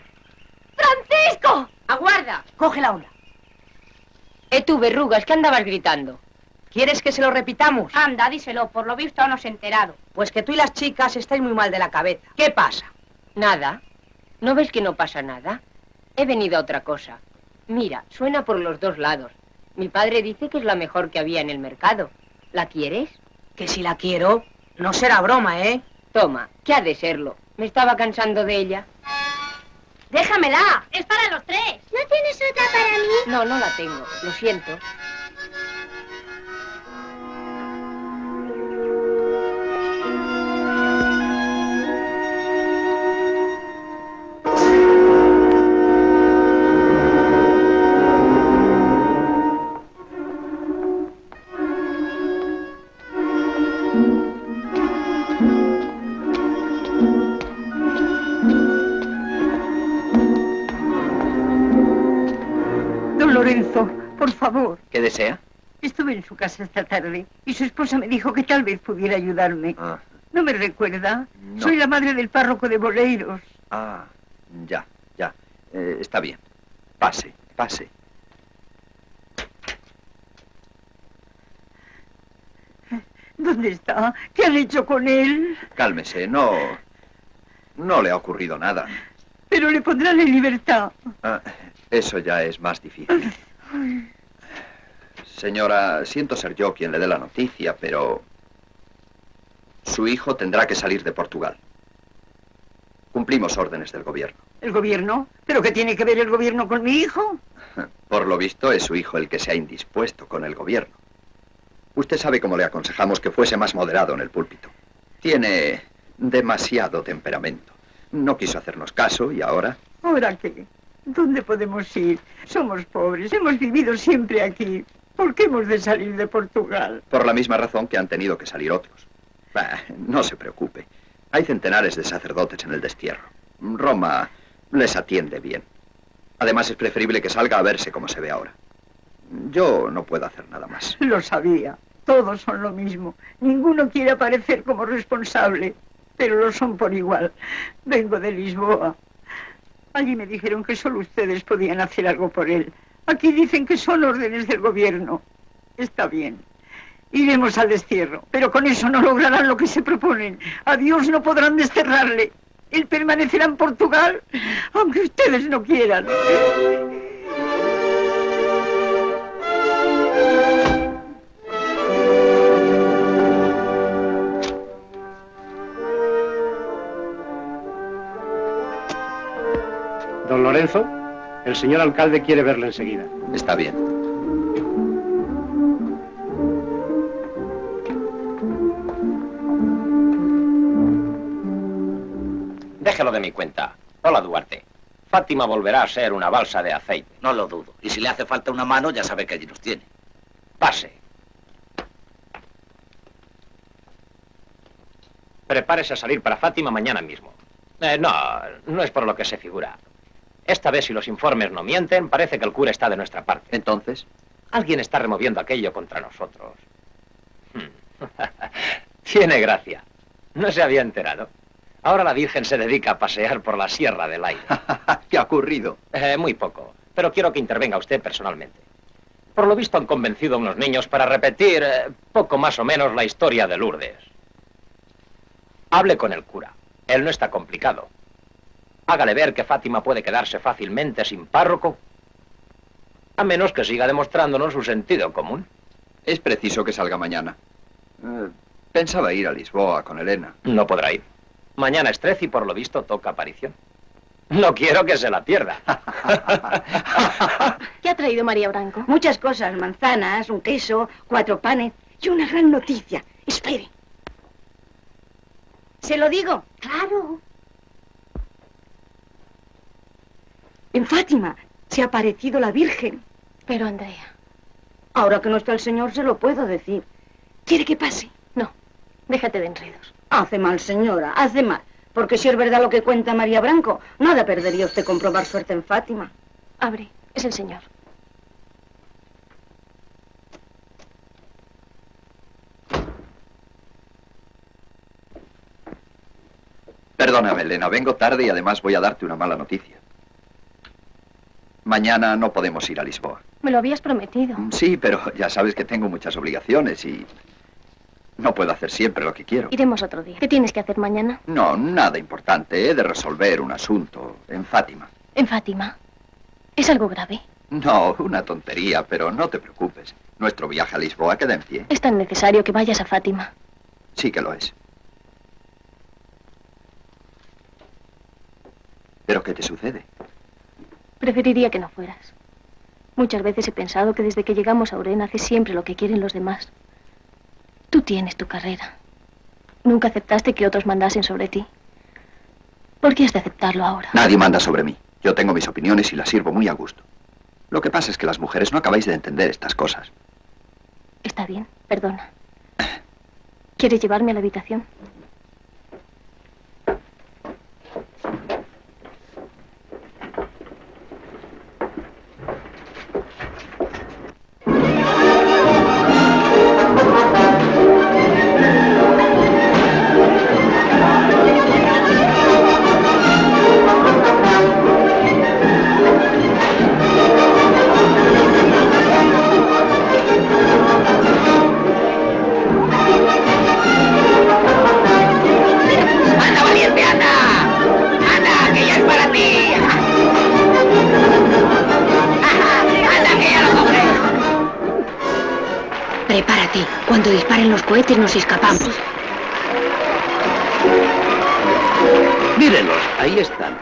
¡Francisco! ¡Aguarda! Coge la onda. Eh, tú, verrugas, ¿qué andabas gritando? ¿Quieres que se lo repitamos? Anda, díselo, por lo visto aún no se enterado. Pues que tú y las chicas estáis muy mal de la cabeza. ¿Qué pasa? Nada. ¿No ves que no pasa nada? He venido a otra cosa. Mira, suena por los dos lados. Mi padre dice que es la mejor que había en el mercado. ¿La quieres? Que si la quiero, no será broma, ¿eh? Toma, que ha de serlo. Me estaba cansando de ella. ¡Déjamela! Es para los tres. ¿No tienes otra para mí? No, no la tengo. Lo siento. ¿Qué desea? Estuve en su casa esta tarde y su esposa me dijo que tal vez pudiera ayudarme. Ah, ¿No me recuerda? No. Soy la madre del párroco de Boleiros. Ah, ya, ya. Eh, está bien. Pase, pase. ¿Dónde está? ¿Qué han hecho con él? Cálmese, no... No le ha ocurrido nada. Pero le pondrán en libertad. Ah, eso ya es más difícil. Señora, siento ser yo quien le dé la noticia, pero... Su hijo tendrá que salir de Portugal. Cumplimos órdenes del gobierno. ¿El gobierno? ¿Pero qué tiene que ver el gobierno con mi hijo? Por lo visto es su hijo el que se ha indispuesto con el gobierno. Usted sabe cómo le aconsejamos que fuese más moderado en el púlpito. Tiene demasiado temperamento. No quiso hacernos caso y ahora... ¿Ahora qué? ¿Dónde podemos ir? Somos pobres, hemos vivido siempre aquí. ¿Por qué hemos de salir de Portugal? Por la misma razón que han tenido que salir otros. Bah, no se preocupe. Hay centenares de sacerdotes en el destierro. Roma les atiende bien. Además es preferible que salga a verse como se ve ahora. Yo no puedo hacer nada más. Lo sabía. Todos son lo mismo. Ninguno quiere aparecer como responsable, pero lo son por igual. Vengo de Lisboa. Allí me dijeron que solo ustedes podían hacer algo por él. Aquí dicen que son órdenes del gobierno. Está bien. Iremos al destierro, pero con eso no lograrán lo que se proponen. A Dios no podrán desterrarle. Él permanecerá en Portugal, aunque ustedes no quieran. Don Lorenzo, el señor alcalde quiere verle enseguida. Está bien. Déjelo de mi cuenta. Hola, Duarte. Fátima volverá a ser una balsa de aceite. No lo dudo. Y si le hace falta una mano, ya sabe que allí nos tiene. Pase. Prepárese a salir para Fátima mañana mismo. Eh, no, no es por lo que se figura. Esta vez, si los informes no mienten, parece que el cura está de nuestra parte. Entonces, Alguien está removiendo aquello contra nosotros. Hmm. Tiene gracia. No se había enterado. Ahora la Virgen se dedica a pasear por la Sierra del Aire. ¿qué ha ocurrido? Eh, muy poco, pero quiero que intervenga usted personalmente. Por lo visto han convencido a unos niños para repetir eh, poco más o menos la historia de Lourdes. Hable con el cura. Él no está complicado. Hágale ver que Fátima puede quedarse fácilmente sin párroco, a menos que siga demostrándonos su sentido común. Es preciso que salga mañana. Eh, pensaba ir a Lisboa con Elena. No podrá ir. Mañana es 13 y por lo visto toca aparición. No quiero que se la pierda. ¿Qué ha traído María Branco? Muchas cosas, manzanas, un queso, cuatro panes y una gran noticia. Espere. ¿Se lo digo? Claro. En Fátima se ha aparecido la Virgen. Pero, Andrea. Ahora que no está el Señor, se lo puedo decir. ¿Quiere que pase? No, déjate de enredos. Hace mal, señora, hace mal. Porque si es verdad lo que cuenta María Branco, nada perdería usted con probar suerte en Fátima. Abre, es el señor. Perdóname, Elena, vengo tarde y además voy a darte una mala noticia. Mañana no podemos ir a Lisboa. Me lo habías prometido. Sí, pero ya sabes que tengo muchas obligaciones y no puedo hacer siempre lo que quiero. Iremos otro día. ¿Qué tienes que hacer mañana? No, nada importante. He de resolver un asunto en Fátima. En Fátima. ¿Es algo grave? No, una tontería, pero no te preocupes. Nuestro viaje a Lisboa queda en pie. Es tan necesario que vayas a Fátima. Sí que lo es. ¿Pero qué te sucede? Preferiría que no fueras. Muchas veces he pensado que desde que llegamos a Uren haces siempre lo que quieren los demás. Tú tienes tu carrera. Nunca aceptaste que otros mandasen sobre ti. ¿Por qué has de aceptarlo ahora? Nadie manda sobre mí. Yo tengo mis opiniones y las sirvo muy a gusto. Lo que pasa es que las mujeres no acabáis de entender estas cosas. Está bien, perdona. ¿Quieres llevarme a la habitación? Cuando disparen los cohetes nos escapamos. Mírenlos, ahí están.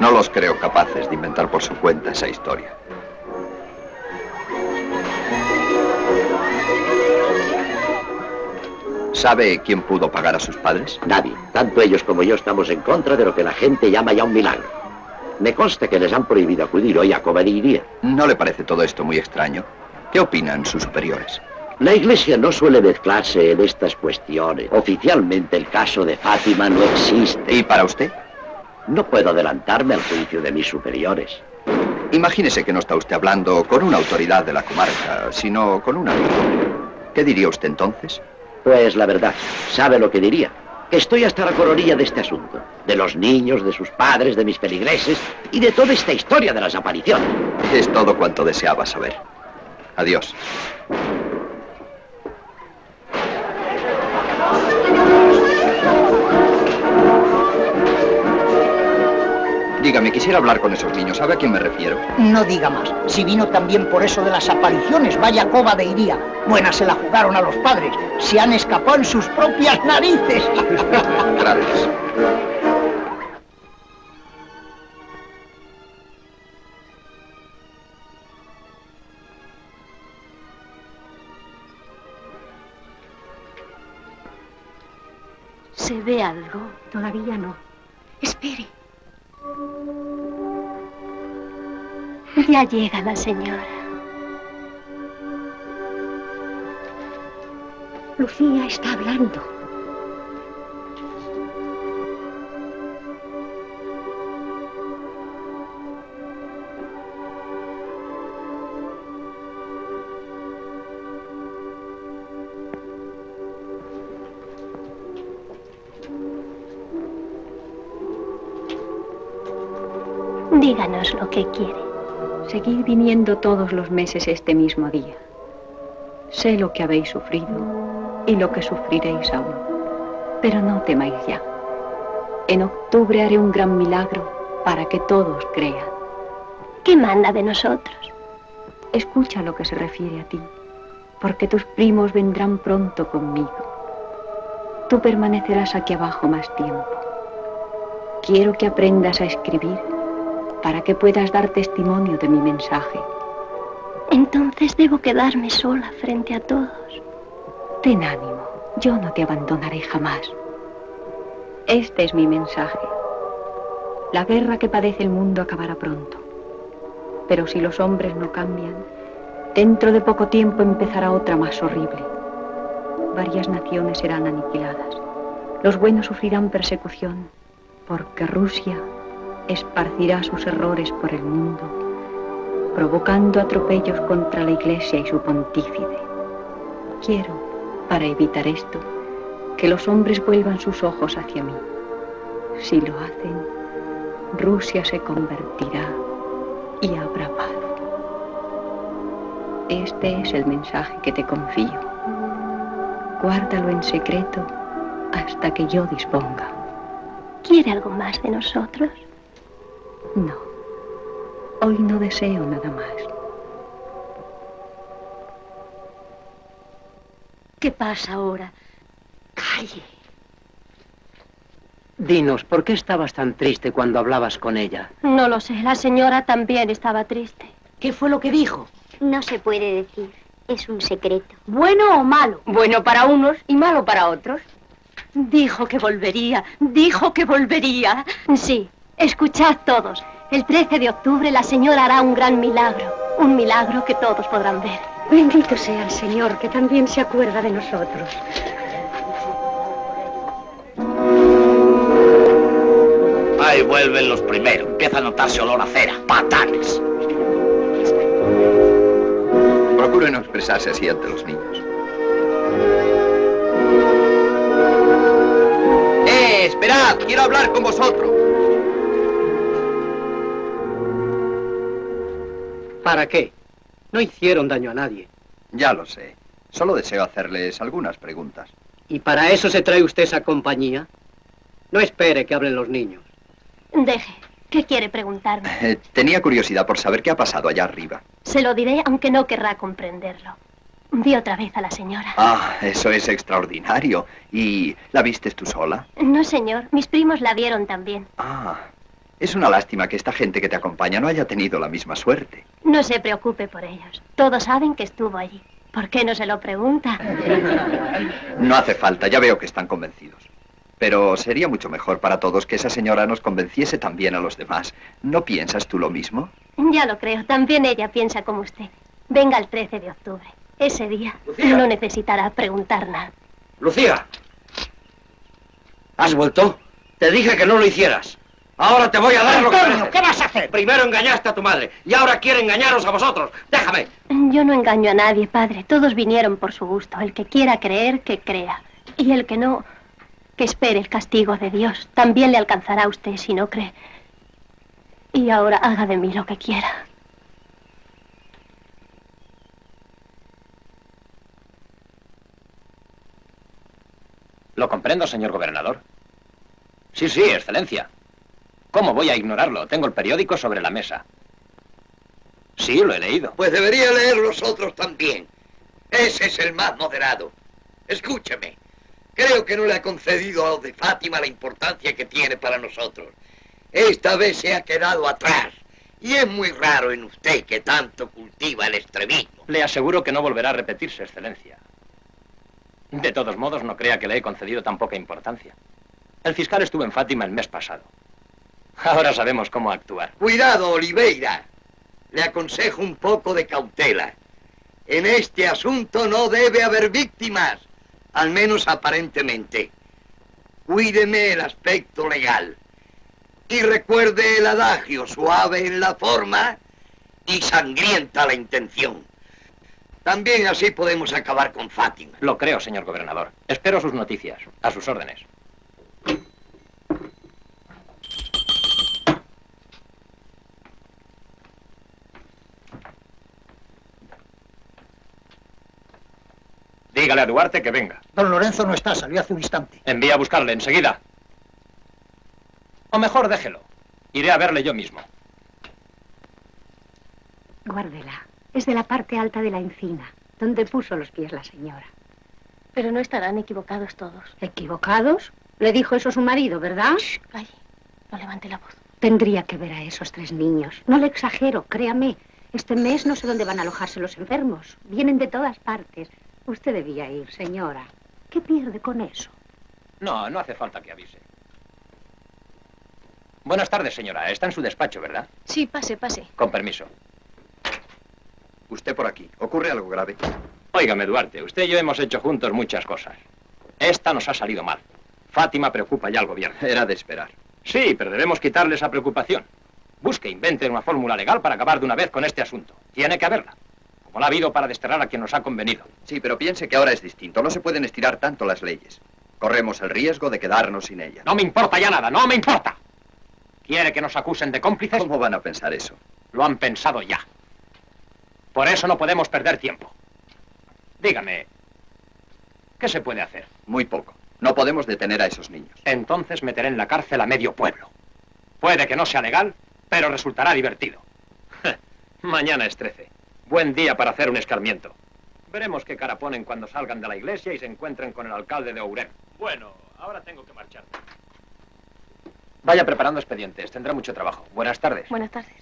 No los creo capaces de inventar por su cuenta esa historia. ¿Sabe quién pudo pagar a sus padres? Nadie. Tanto ellos como yo estamos en contra de lo que la gente llama ya un milagro. Me consta que les han prohibido acudir hoy a Cobadillería. ¿No le parece todo esto muy extraño? ¿Qué opinan sus superiores? La Iglesia no suele mezclarse en estas cuestiones. Oficialmente el caso de Fátima no existe. ¿Y para usted? No puedo adelantarme al juicio de mis superiores. Imagínese que no está usted hablando con una autoridad de la comarca, sino con un amigo. ¿Qué diría usted entonces? Pues la verdad, ¿sabe lo que diría? Que estoy hasta la coronilla de este asunto. De los niños, de sus padres, de mis feligreses y de toda esta historia de las apariciones. Es todo cuanto deseaba saber. Adiós. Dígame, quisiera hablar con esos niños. ¿Sabe a quién me refiero? No diga más. Si vino también por eso de las apariciones, vaya coba de iría. Buena se la jugaron a los padres. Se han escapado en sus propias narices. Gracias. Ve algo? Todavía no. Espere. Ya llega la señora. Lucía está hablando. Lo que quiere. Seguid viniendo todos los meses este mismo día. Sé lo que habéis sufrido y lo que sufriréis aún. Pero no temáis ya. En octubre haré un gran milagro para que todos crean. ¿Qué manda de nosotros? Escucha lo que se refiere a ti, porque tus primos vendrán pronto conmigo. Tú permanecerás aquí abajo más tiempo. Quiero que aprendas a escribir para que puedas dar testimonio de mi mensaje. Entonces debo quedarme sola frente a todos. Ten ánimo, yo no te abandonaré jamás. Este es mi mensaje. La guerra que padece el mundo acabará pronto. Pero si los hombres no cambian, dentro de poco tiempo empezará otra más horrible. Varias naciones serán aniquiladas. Los buenos sufrirán persecución, porque Rusia esparcirá sus errores por el mundo, provocando atropellos contra la Iglesia y su pontífice. Quiero, para evitar esto, que los hombres vuelvan sus ojos hacia mí. Si lo hacen, Rusia se convertirá y habrá paz. Este es el mensaje que te confío. Guárdalo en secreto hasta que yo disponga. ¿Quiere algo más de nosotros? No, Hoy no deseo nada más. ¿Qué pasa ahora? Calle. Dinos, ¿por qué estabas tan triste cuando hablabas con ella? No lo sé, la señora también estaba triste. ¿Qué fue lo que dijo? No se puede decir. Es un secreto. ¿Bueno o malo? Bueno para unos y malo para otros. Dijo que volvería, dijo que volvería. Sí, escuchad todos. El 13 de octubre la señora hará un gran milagro. Un milagro que todos podrán ver. Bendito sea el Señor, que también se acuerda de nosotros. Ahí vuelven los primeros. Empieza a notarse olor a cera. Patanes. Procure no expresarse así ante los niños. ¡Eh, esperad! Quiero hablar con vosotros. ¿Para qué? No hicieron daño a nadie. Ya lo sé. Solo deseo hacerles algunas preguntas. ¿Y para eso se trae usted esa compañía? No espere que hablen los niños. Deje. ¿Qué quiere preguntarme? Eh, tenía curiosidad por saber qué ha pasado allá arriba. Se lo diré, aunque no querrá comprenderlo. Vi otra vez a la señora. Ah, eso es extraordinario. ¿Y la vistes tú sola? No, señor. Mis primos la vieron también. Ah, es una lástima que esta gente que te acompaña no haya tenido la misma suerte. No se preocupe por ellos. Todos saben que estuvo allí. ¿Por qué no se lo pregunta? No hace falta, ya veo que están convencidos. Pero sería mucho mejor para todos que esa señora nos convenciese también a los demás. ¿No piensas tú lo mismo? Ya lo creo. También ella piensa como usted. Venga el 13 de octubre. Ese día Lucía. no necesitará preguntar nada. Lucía. ¿Has vuelto? Te dije que no lo hicieras. Ahora te voy a dar lo que. ¿qué vas a hacer? Primero engañaste a tu madre y ahora quiere engañaros a vosotros. Déjame. Yo no engaño a nadie, padre. Todos vinieron por su gusto. El que quiera creer, que crea. Y el que no, que espere el castigo de Dios. También le alcanzará a usted si no cree. Y ahora haga de mí lo que quiera. Lo comprendo, señor gobernador. Sí, sí, excelencia. ¿Cómo voy a ignorarlo? Tengo el periódico sobre la mesa. Sí, lo he leído. Pues debería leer los otros también. Ese es el más moderado. Escúcheme. Creo que no le ha concedido a los de Fátima la importancia que tiene para nosotros. Esta vez se ha quedado atrás. Y es muy raro en usted que tanto cultiva el extremismo. Le aseguro que no volverá a repetirse, excelencia. De todos modos, no crea que le he concedido tan poca importancia. El fiscal estuvo en Fátima el mes pasado. Ahora sabemos cómo actuar. Cuidado, Oliveira. Le aconsejo un poco de cautela. En este asunto no debe haber víctimas, al menos aparentemente. Cuídeme el aspecto legal. Y recuerde el adagio, suave en la forma y sangrienta la intención. También así podemos acabar con Fátima. Lo creo, señor gobernador. Espero sus noticias. A sus órdenes. Dígale a Duarte que venga. Don Lorenzo no está, salió hace un instante. Envía a buscarle enseguida. O mejor déjelo. Iré a verle yo mismo. Guárdela. Es de la parte alta de la encina, donde puso los pies la señora. Pero no estarán equivocados todos. ¿Equivocados? Le dijo eso su marido, ¿verdad? Calle. No levante la voz. Tendría que ver a esos tres niños. No le exagero, créame. Este mes no sé dónde van a alojarse los enfermos. Vienen de todas partes. Usted debía ir, señora. ¿Qué pierde con eso? No, no hace falta que avise. Buenas tardes, señora. Está en su despacho, ¿verdad? Sí, pase, pase. Con permiso. Usted por aquí. ¿Ocurre algo grave? Óigame, Duarte, usted y yo hemos hecho juntos muchas cosas. Esta nos ha salido mal. Fátima preocupa ya al gobierno. Era de esperar. Sí, pero debemos quitarle esa preocupación. Busque, invente una fórmula legal para acabar de una vez con este asunto. Tiene que haberla. Como la ha habido para desterrar a quien nos ha convenido. Sí, pero piense que ahora es distinto. No se pueden estirar tanto las leyes. Corremos el riesgo de quedarnos sin ellas. No me importa ya nada, no me importa. ¿Quiere que nos acusen de cómplices? ¿Cómo van a pensar eso? Lo han pensado ya. Por eso no podemos perder tiempo. Dígame, ¿qué se puede hacer? Muy poco. No podemos detener a esos niños. Entonces meteré en la cárcel a medio pueblo. Puede que no sea legal, pero resultará divertido. Mañana es 13. Buen día para hacer un escarmiento. Veremos qué cara ponen cuando salgan de la iglesia y se encuentren con el alcalde de Ourem. Bueno, ahora tengo que marchar. Vaya preparando expedientes, tendrá mucho trabajo. Buenas tardes. Buenas tardes.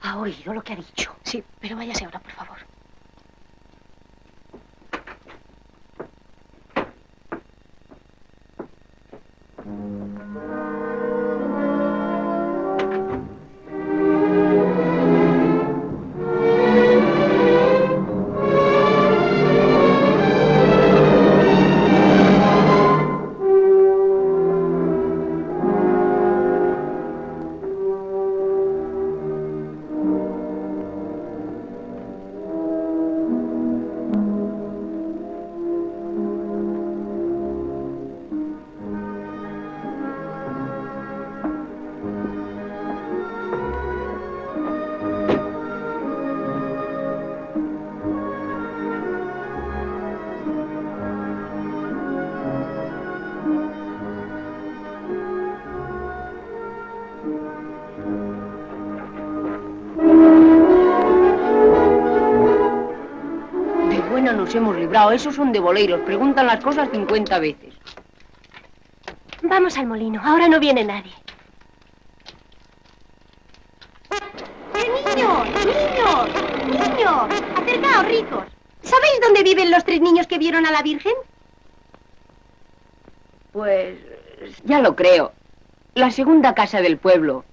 ¿Ha oído lo que ha dicho? Sí, pero váyase ahora, por favor. Nos hemos librado. Esos son de boleiros. Preguntan las cosas 50 veces. Vamos al molino. Ahora no viene nadie. ¡Niños! ¡Niños! ¡Niños! ¡Acercaos, ricos! ¿Sabéis dónde viven los tres niños que vieron a la Virgen? Pues ya lo creo. La segunda casa del pueblo.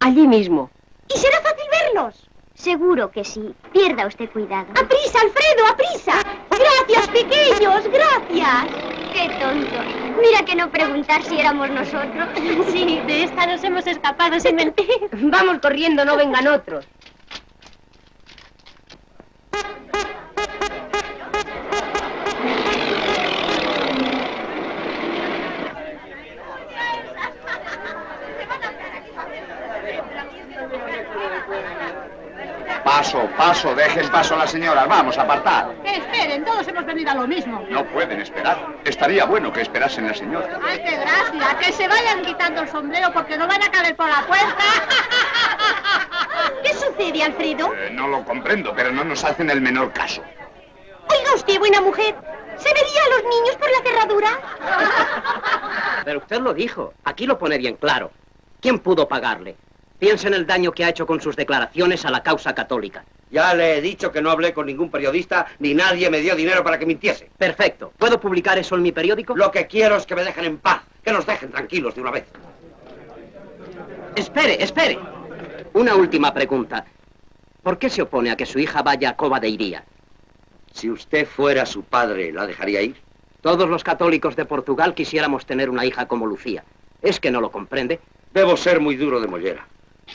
Allí mismo. ¿Y será fácil verlos? Seguro que sí. Pierda usted cuidado. ¡Aprisa, Alfredo, aprisa! ¡Gracias, pequeños! ¡Gracias! ¡Qué tonto! Mira que no preguntar si éramos nosotros. Sí, de esta nos hemos escapado sin mentir. Vamos corriendo, no vengan otros. Paso, dejen paso a las señoras. Vamos, apartar. Que esperen, todos hemos venido a lo mismo. No pueden esperar. Estaría bueno que esperasen las señoras. ¡Ay, qué gracia! Que se vayan quitando el sombrero porque no van a caber por la puerta. ¿Qué sucede, Alfredo? Eh, no lo comprendo, pero no nos hacen el menor caso. Oiga usted, buena mujer. ¿Se vería a los niños por la cerradura? Pero usted lo dijo. Aquí lo pone bien claro. ¿Quién pudo pagarle? Piensa en el daño que ha hecho con sus declaraciones a la causa católica. Ya le he dicho que no hablé con ningún periodista, ni nadie me dio dinero para que mintiese. Perfecto. ¿Puedo publicar eso en mi periódico? Lo que quiero es que me dejen en paz, que nos dejen tranquilos de una vez. Espere, espere. Una última pregunta. ¿Por qué se opone a que su hija vaya a Cova de Iría? Si usted fuera su padre, ¿la dejaría ir? Todos los católicos de Portugal quisiéramos tener una hija como Lucía. ¿Es que no lo comprende? Debo ser muy duro de mollera.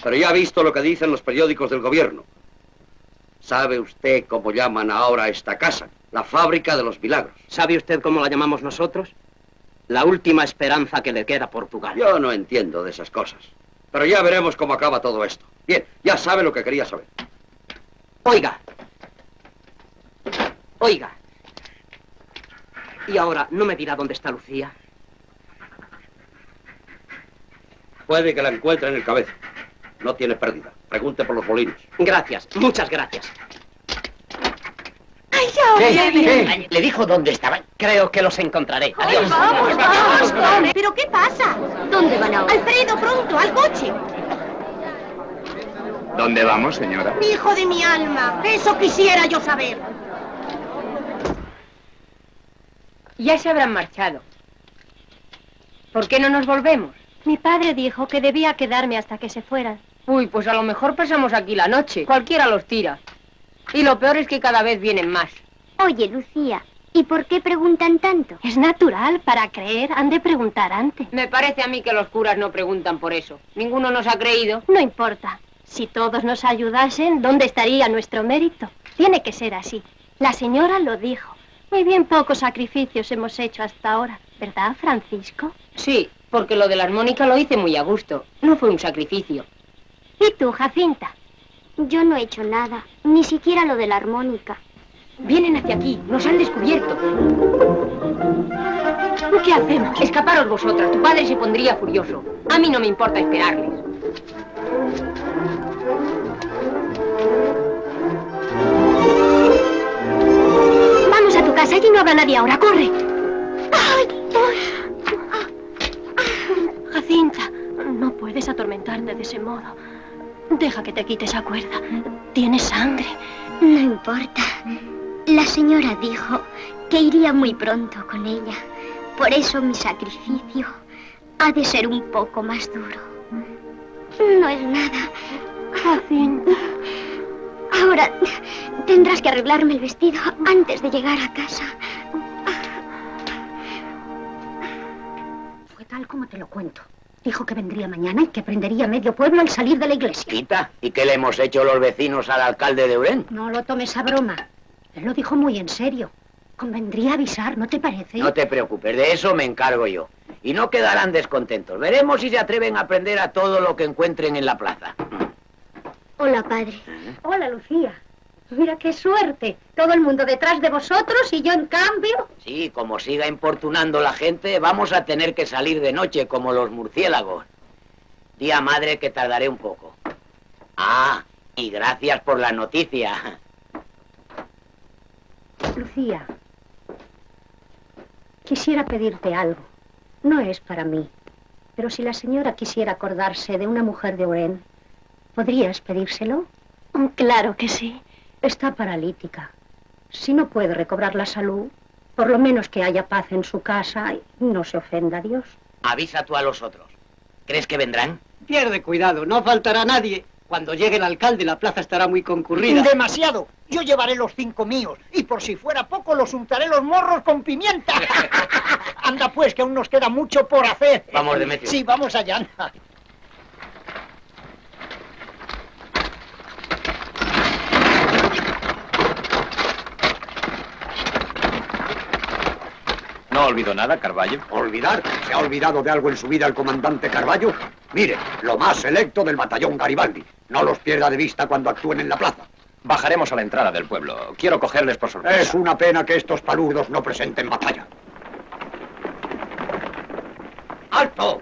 Pero ya ha visto lo que dicen los periódicos del gobierno. ¿Sabe usted cómo llaman ahora esta casa? La fábrica de los milagros. ¿Sabe usted cómo la llamamos nosotros? La última esperanza que le queda a Portugal. Yo no entiendo de esas cosas. Pero ya veremos cómo acaba todo esto. Bien, ya sabe lo que quería saber. Oiga. Oiga. Y ahora, ¿no me dirá dónde está Lucía? Puede que la encuentre en el cabeza. No tiene pérdida. Pregunte por los molinos. Gracias, muchas gracias. ¡Ay, ya! Viene. ¿Le dijo dónde estaban? Creo que los encontraré. Adiós. Vamos, vamos, vamos. ¿Pero qué pasa? ¿Dónde van ahora? Alfredo, pronto, al coche. ¿Dónde vamos, señora? Hijo de mi alma, eso quisiera yo saber. Ya se habrán marchado. ¿Por qué no nos volvemos? Mi padre dijo que debía quedarme hasta que se fueran. Uy, pues a lo mejor pasamos aquí la noche. Cualquiera los tira. Y lo peor es que cada vez vienen más. Oye, Lucía, ¿y por qué preguntan tanto? Es natural, para creer han de preguntar antes. Me parece a mí que los curas no preguntan por eso. Ninguno nos ha creído. No importa. Si todos nos ayudasen, ¿dónde estaría nuestro mérito? Tiene que ser así. La señora lo dijo. Muy bien pocos sacrificios hemos hecho hasta ahora, ¿verdad, Francisco? Sí, porque lo de la armónica lo hice muy a gusto. No fue un sacrificio. ¿Y tú, Jacinta? Yo no he hecho nada, ni siquiera lo de la armónica. Vienen hacia aquí, nos han descubierto. ¿Qué hacemos? Escaparos vosotras, tu padre se pondría furioso. A mí no me importa esperarles. Vamos a tu casa, allí no habrá nadie ahora, corre. Jacinta, no puedes atormentarme de ese modo. Deja que te quite esa cuerda. Tienes sangre. No importa. La señora dijo que iría muy pronto con ella. Por eso mi sacrificio ha de ser un poco más duro. No es nada. Jacinta. Ahora tendrás que arreglarme el vestido antes de llegar a casa. Fue tal como te lo cuento. Dijo que vendría mañana y que prendería medio pueblo al salir de la iglesia. Quita. ¿Y qué le hemos hecho los vecinos al alcalde de Urén? No lo tomes a broma. Él lo dijo muy en serio. Convendría avisar, ¿no te parece? No te preocupes, de eso me encargo yo. Y no quedarán descontentos. Veremos si se atreven a aprender a todo lo que encuentren en la plaza. Hola, padre. Hola, Lucía. Mira qué suerte. Todo el mundo detrás de vosotros y yo en cambio. Sí, como siga importunando la gente, vamos a tener que salir de noche como los murciélagos. Día madre que tardaré un poco. Ah, y gracias por la noticia. Lucía, quisiera pedirte algo. No es para mí, pero si la señora quisiera acordarse de una mujer de Oren, ¿podrías pedírselo? Claro que sí. Está paralítica. Si no puede recobrar la salud, por lo menos que haya paz en su casa y no se ofenda a Dios. Avisa tú a los otros. ¿Crees que vendrán? Pierde cuidado, no faltará nadie. Cuando llegue el alcalde, la plaza estará muy concurrida. Demasiado. Yo llevaré los cinco míos. Y por si fuera poco, los untaré los morros con pimienta. Anda pues, que aún nos queda mucho por hacer. Vamos, Demetrio. Sí, vamos allá. ¿No olvido nada, Carballo? ¿Olvidar? ¿Se ha olvidado de algo en su vida el comandante Carballo? Mire, lo más selecto del batallón Garibaldi. No los pierda de vista cuando actúen en la plaza. Bajaremos a la entrada del pueblo. Quiero cogerles por sorpresa. Es una pena que estos palurdos no presenten batalla. ¡Alto!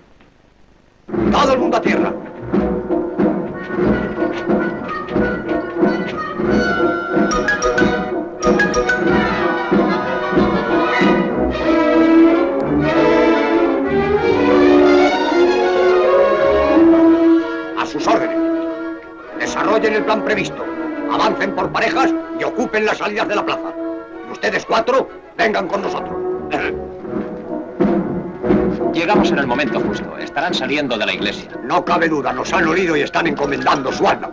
Todo el mundo a tierra. Sus órdenes. Desarrollen el plan previsto. Avancen por parejas y ocupen las salidas de la plaza. Y ustedes cuatro, vengan con nosotros. Llegamos en el momento justo. Estarán saliendo de la iglesia. No cabe duda, nos han oído y están encomendando su alma.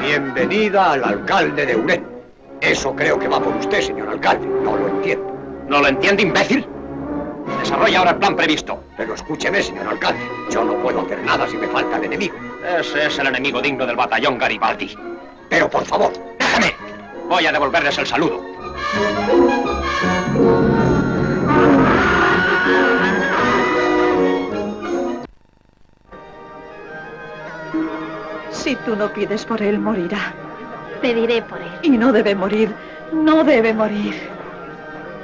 Bienvenida al alcalde de Urén. Eso creo que va por usted, señor alcalde. No lo entiendo. ¿No lo entiende, imbécil? Desarrolla ahora el plan previsto. Pero escúcheme, señor alcalde. Yo no puedo hacer nada si me falta el enemigo. Ese es el enemigo digno del batallón Garibaldi. Pero por favor, déjame. Voy a devolverles el saludo. Si tú no pides por él, morirá. Pediré por él. Y no debe morir. No debe morir.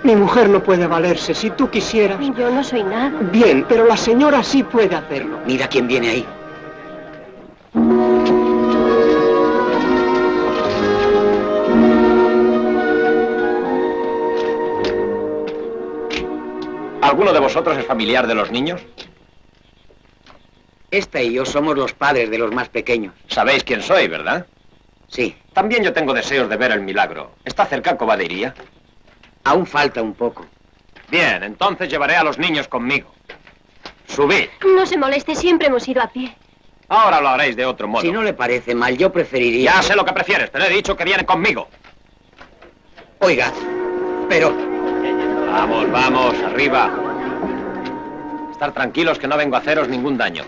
Mi mujer no puede valerse. Si tú quisieras. Yo no soy nada. Bien, pero la señora sí puede hacerlo. Mira quién viene ahí. ¿Alguno de vosotros es familiar de los niños? Esta y yo somos los padres de los más pequeños. Sabéis quién soy, ¿verdad? Sí. También yo tengo deseos de ver el milagro. ¿Está cerca Cobadeiría? Aún falta un poco. Bien, entonces llevaré a los niños conmigo. Subid. No se moleste, siempre hemos ido a pie. Ahora lo haréis de otro modo. Si no le parece mal, yo preferiría... Ya sé lo que prefieres, te lo he dicho que viene conmigo. Oiga, pero... Vamos, vamos, arriba. Estar tranquilos que no vengo a haceros ningún daño.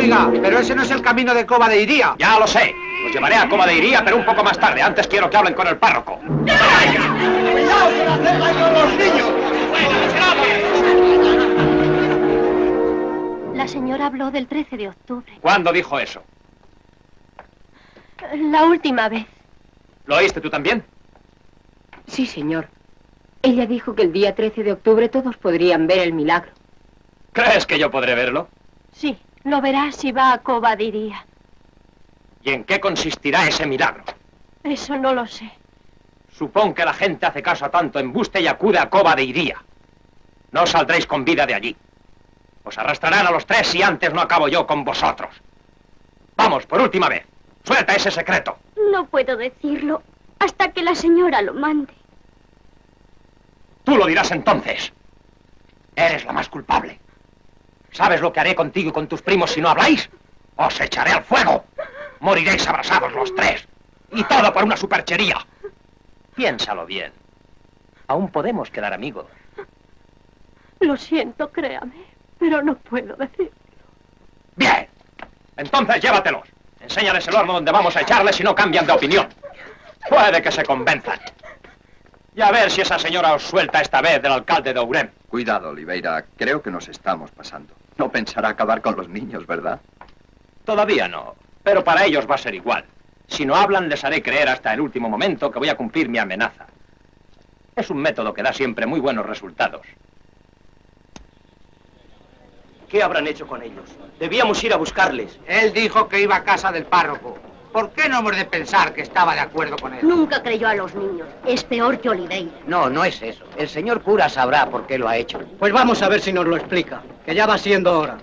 Oiga, pero ese no es el camino de Coba de Iría. Ya lo sé. Los llevaré a Coma de Iría, pero un poco más tarde. Antes quiero que hablen con el párroco. ¡Cuidado con hacer daño a los niños! La señora habló del 13 de octubre. ¿Cuándo dijo eso? La última vez. ¿Lo oíste tú también? Sí, señor. Ella dijo que el día 13 de octubre todos podrían ver el milagro. ¿Crees que yo podré verlo? Sí, lo verás si va a Cobadiría. ¿Y en qué consistirá ese milagro? Eso no lo sé. Supón que la gente hace caso a tanto embuste y acude a Coba de Iría. No saldréis con vida de allí. Os arrastrarán a los tres si antes no acabo yo con vosotros. Vamos, por última vez. Suelta ese secreto. No puedo decirlo hasta que la señora lo mande. Tú lo dirás entonces. Eres la más culpable. ¿Sabes lo que haré contigo y con tus primos si no habláis? Os echaré al fuego. Moriréis abrasados los tres. Y todo por una superchería. Piénsalo bien. Aún podemos quedar amigos. Lo siento, créame, pero no puedo decir. Bien. Entonces llévatelos. Enséñales el horno donde vamos a echarles si no cambian de opinión. Puede que se convenzan. Y a ver si esa señora os suelta esta vez del alcalde de Ourem. Cuidado, Oliveira. Creo que nos estamos pasando. No pensará acabar con los niños, ¿verdad? Todavía no. Pero para ellos va a ser igual. Si no hablan, les haré creer hasta el último momento que voy a cumplir mi amenaza. Es un método que da siempre muy buenos resultados. ¿Qué habrán hecho con ellos? Debíamos ir a buscarles. Él dijo que iba a casa del párroco. ¿Por qué no hemos de pensar que estaba de acuerdo con él? Nunca creyó a los niños. Es peor que Oliveira. No, no es eso. El señor cura sabrá por qué lo ha hecho. Pues vamos a ver si nos lo explica, que ya va siendo hora.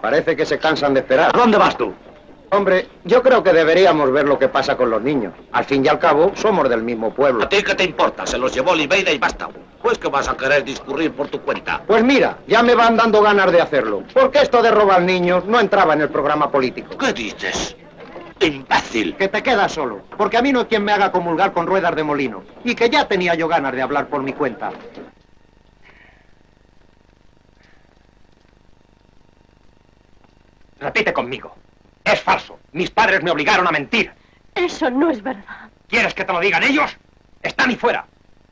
Parece que se cansan de esperar. ¿A dónde vas tú? Hombre, yo creo que deberíamos ver lo que pasa con los niños. Al fin y al cabo, somos del mismo pueblo. ¿A ti qué te importa? Se los llevó Oliveira y basta. Pues que vas a querer discurrir por tu cuenta. Pues mira, ya me van dando ganas de hacerlo. Porque esto de robar niños no entraba en el programa político. ¿Qué dices? ¡Imbécil! Que te quedas solo. Porque a mí no hay quien me haga comulgar con ruedas de molino. Y que ya tenía yo ganas de hablar por mi cuenta. Repite conmigo. Es falso. Mis padres me obligaron a mentir. Eso no es verdad. ¿Quieres que te lo digan ellos? Están ahí fuera.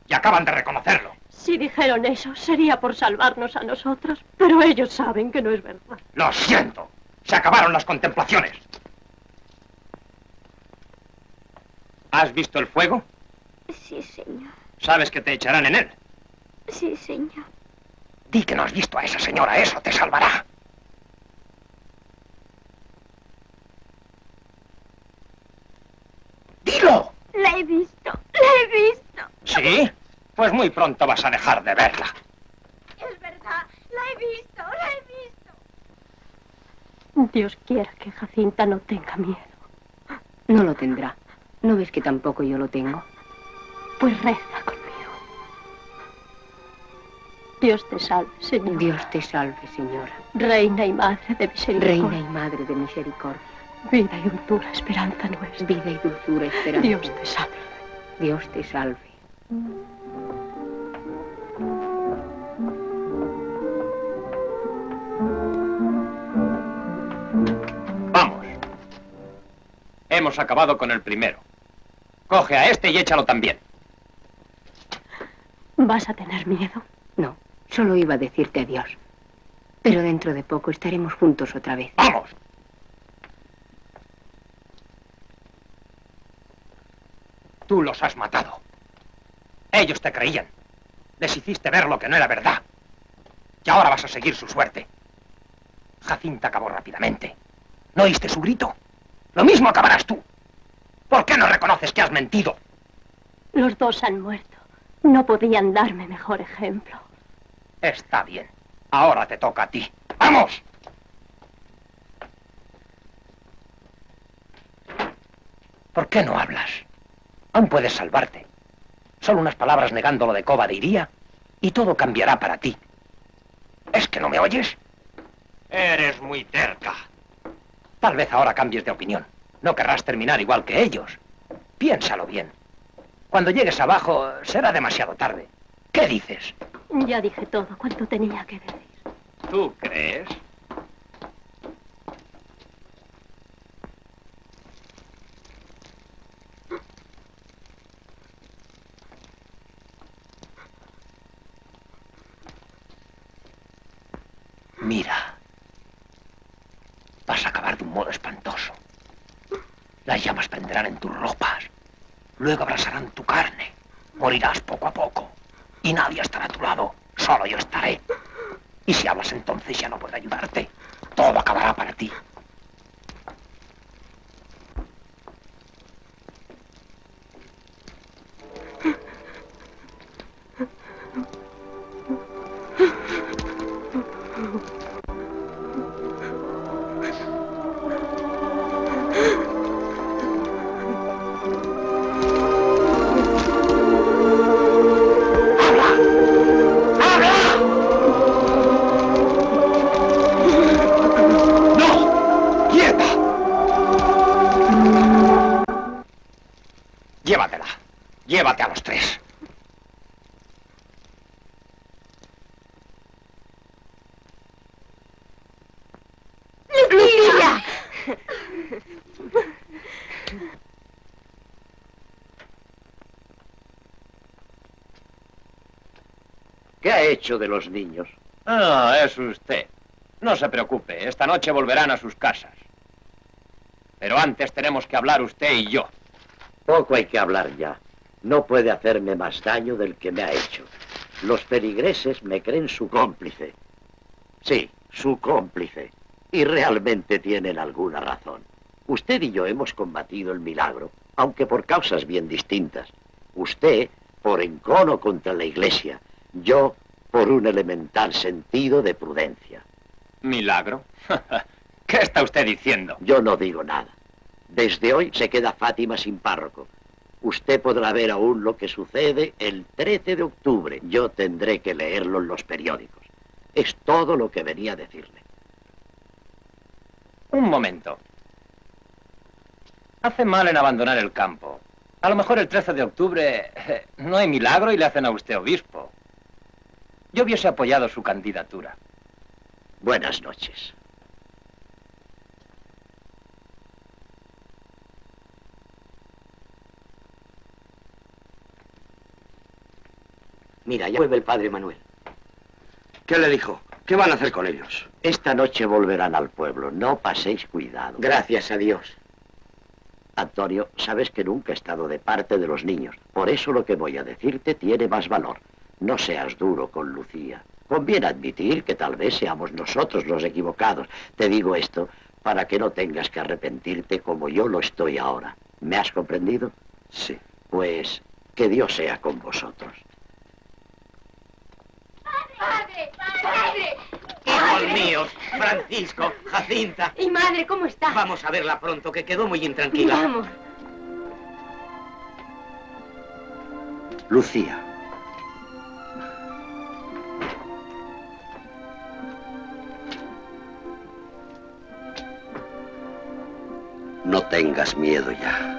Y acaban de reconocerlo. Si dijeron eso, sería por salvarnos a nosotros. Pero ellos saben que no es verdad. Lo siento. Se acabaron las contemplaciones. ¿Has visto el fuego? Sí, señor. Sabes que te echarán en él. Sí, señor. Di que no has visto a esa señora. Eso te salvará. ¡Dilo! La he visto, la he visto. ¿Sí? Pues muy pronto vas a dejar de verla. Es verdad, la he visto, la he visto. Dios quiera que Jacinta no tenga miedo. No lo tendrá. ¿No ves que tampoco yo lo tengo? Pues reza conmigo. Dios te salve, Señor. Dios te salve, señora. Reina y Madre de misericordia. Reina y Madre de misericordia. Vida y dulzura, esperanza nuestra. Vida y dulzura, esperanza. Dios te salve. Dios te salve. Hemos acabado con el primero. Coge a este y échalo también. ¿Vas a tener miedo? No, solo iba a decirte adiós. Pero dentro de poco estaremos juntos otra vez. ¡Vamos! Tú los has matado. Ellos te creían. Les hiciste ver lo que no era verdad. Y ahora vas a seguir su suerte. Jacinta acabó rápidamente. ¿No oíste su grito? Lo mismo acabarás tú. ¿Por qué no reconoces que has mentido? Los dos han muerto. No podían darme mejor ejemplo. Está bien. Ahora te toca a ti. ¡Vamos! ¿Por qué no hablas? Aún puedes salvarte. Solo unas palabras negando lo de Coba de Iría y todo cambiará para ti. ¿Es que no me oyes? Eres muy terca. Tal vez ahora cambies de opinión. No querrás terminar igual que ellos. Piénsalo bien. Cuando llegues abajo será demasiado tarde. ¿Qué dices? Ya dije todo cuanto tenía que decir. ¿Tú crees? Mira. Vas a acabar de un modo espantoso. Las llamas prenderán en tus ropas. Luego abrasarán tu carne. Morirás poco a poco. Y nadie estará a tu lado. Solo yo estaré. Y si hablas entonces ya no puedo ayudarte. Todo acabará para ti. ¿Qué ha hecho de los niños? Ah, es usted. No se preocupe, esta noche volverán a sus casas. Pero antes tenemos que hablar usted y yo. Poco hay que hablar ya. No puede hacerme más daño del que me ha hecho. Los feligreses me creen su cómplice. Sí, su cómplice. Y realmente tienen alguna razón. Usted y yo hemos combatido el milagro, aunque por causas bien distintas. Usted por encono contra la iglesia, yo por un elemental sentido de prudencia. ¿Milagro? ¿Qué está usted diciendo? Yo no digo nada. Desde hoy se queda Fátima sin párroco. Usted podrá ver aún lo que sucede el 13 de octubre. Yo tendré que leerlo en los periódicos. Es todo lo que venía a decirle. Un momento. Hace mal en abandonar el campo. A lo mejor el 13 de octubre eh, no hay milagro y le hacen a usted obispo. Yo hubiese apoyado su candidatura. Buenas noches. Mira, ya vuelve el padre Manuel. ¿Qué le dijo? ¿Qué van a hacer con ellos? Esta noche volverán al pueblo. No paséis cuidado. Gracias a Dios. Antonio, sabes que nunca he estado de parte de los niños. Por eso lo que voy a decirte tiene más valor. No seas duro con Lucía. Conviene admitir que tal vez seamos nosotros los equivocados. Te digo esto para que no tengas que arrepentirte como yo lo estoy ahora. ¿Me has comprendido? Sí. Pues que Dios sea con vosotros. ¡Padre! ¡Padre! Hijos míos, Francisco, Jacinta. ¿Y madre cómo está? Vamos a verla pronto, que quedó muy intranquila. Vamos. Lucía. No tengas miedo ya.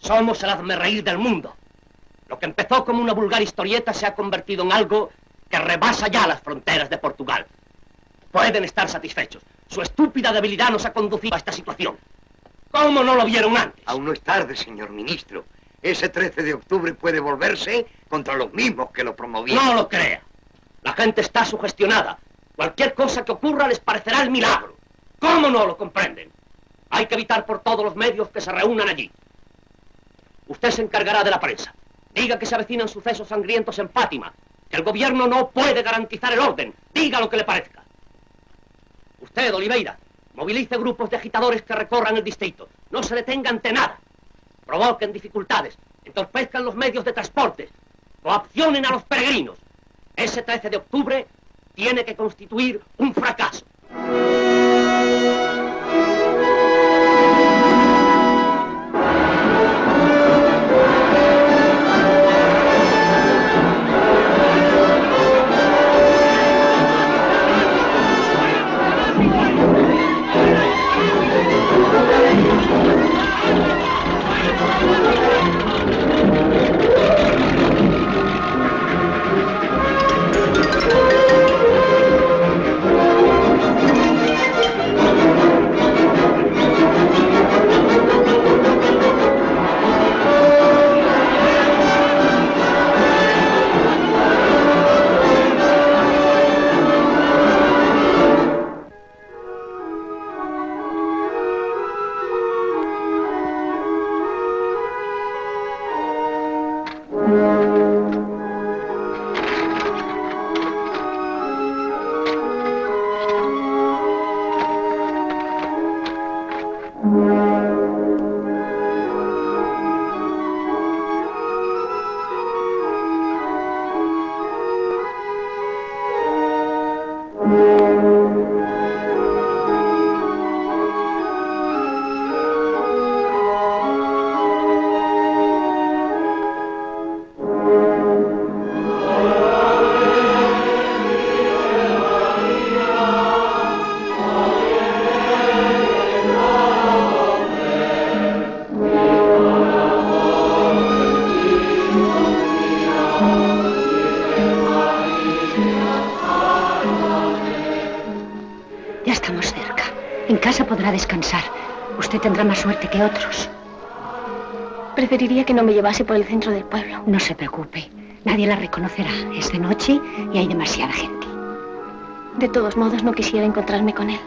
Somos el hazmerreír del mundo. Lo que empezó como una vulgar historieta se ha convertido en algo que rebasa ya las fronteras de Portugal. Pueden estar satisfechos. Su estúpida debilidad nos ha conducido a esta situación. ¿Cómo no lo vieron antes? Aún no es tarde, señor ministro. Ese 13 de octubre puede volverse contra los mismos que lo promovieron. No lo crea. La gente está sugestionada. Cualquier cosa que ocurra les parecerá el milagro. ¿Cómo no lo comprenden? Hay que evitar por todos los medios que se reúnan allí. Usted se encargará de la prensa. Diga que se avecinan sucesos sangrientos en Fátima, el gobierno no puede garantizar el orden. Diga lo que le parezca. Usted, Oliveira, movilice grupos de agitadores que recorran el distrito. No se detenga ante nada. Provoquen dificultades, entorpezcan los medios de transporte, coaccionen a los peregrinos. Ese 13 de octubre tiene que constituir un fracaso. Casa podrá descansar. Usted tendrá más suerte que otros. Preferiría que no me llevase por el centro del pueblo. No se preocupe. Nadie la reconocerá. Es de noche y hay demasiada gente. De todos modos, no quisiera encontrarme con él.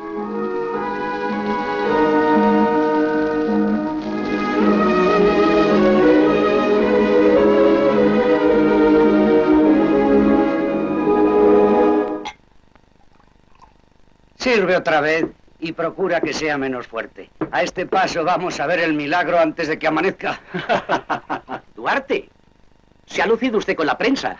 Sirve otra vez y procura que sea menos fuerte. A este paso vamos a ver el milagro antes de que amanezca. Duarte, se ha lucido usted con la prensa.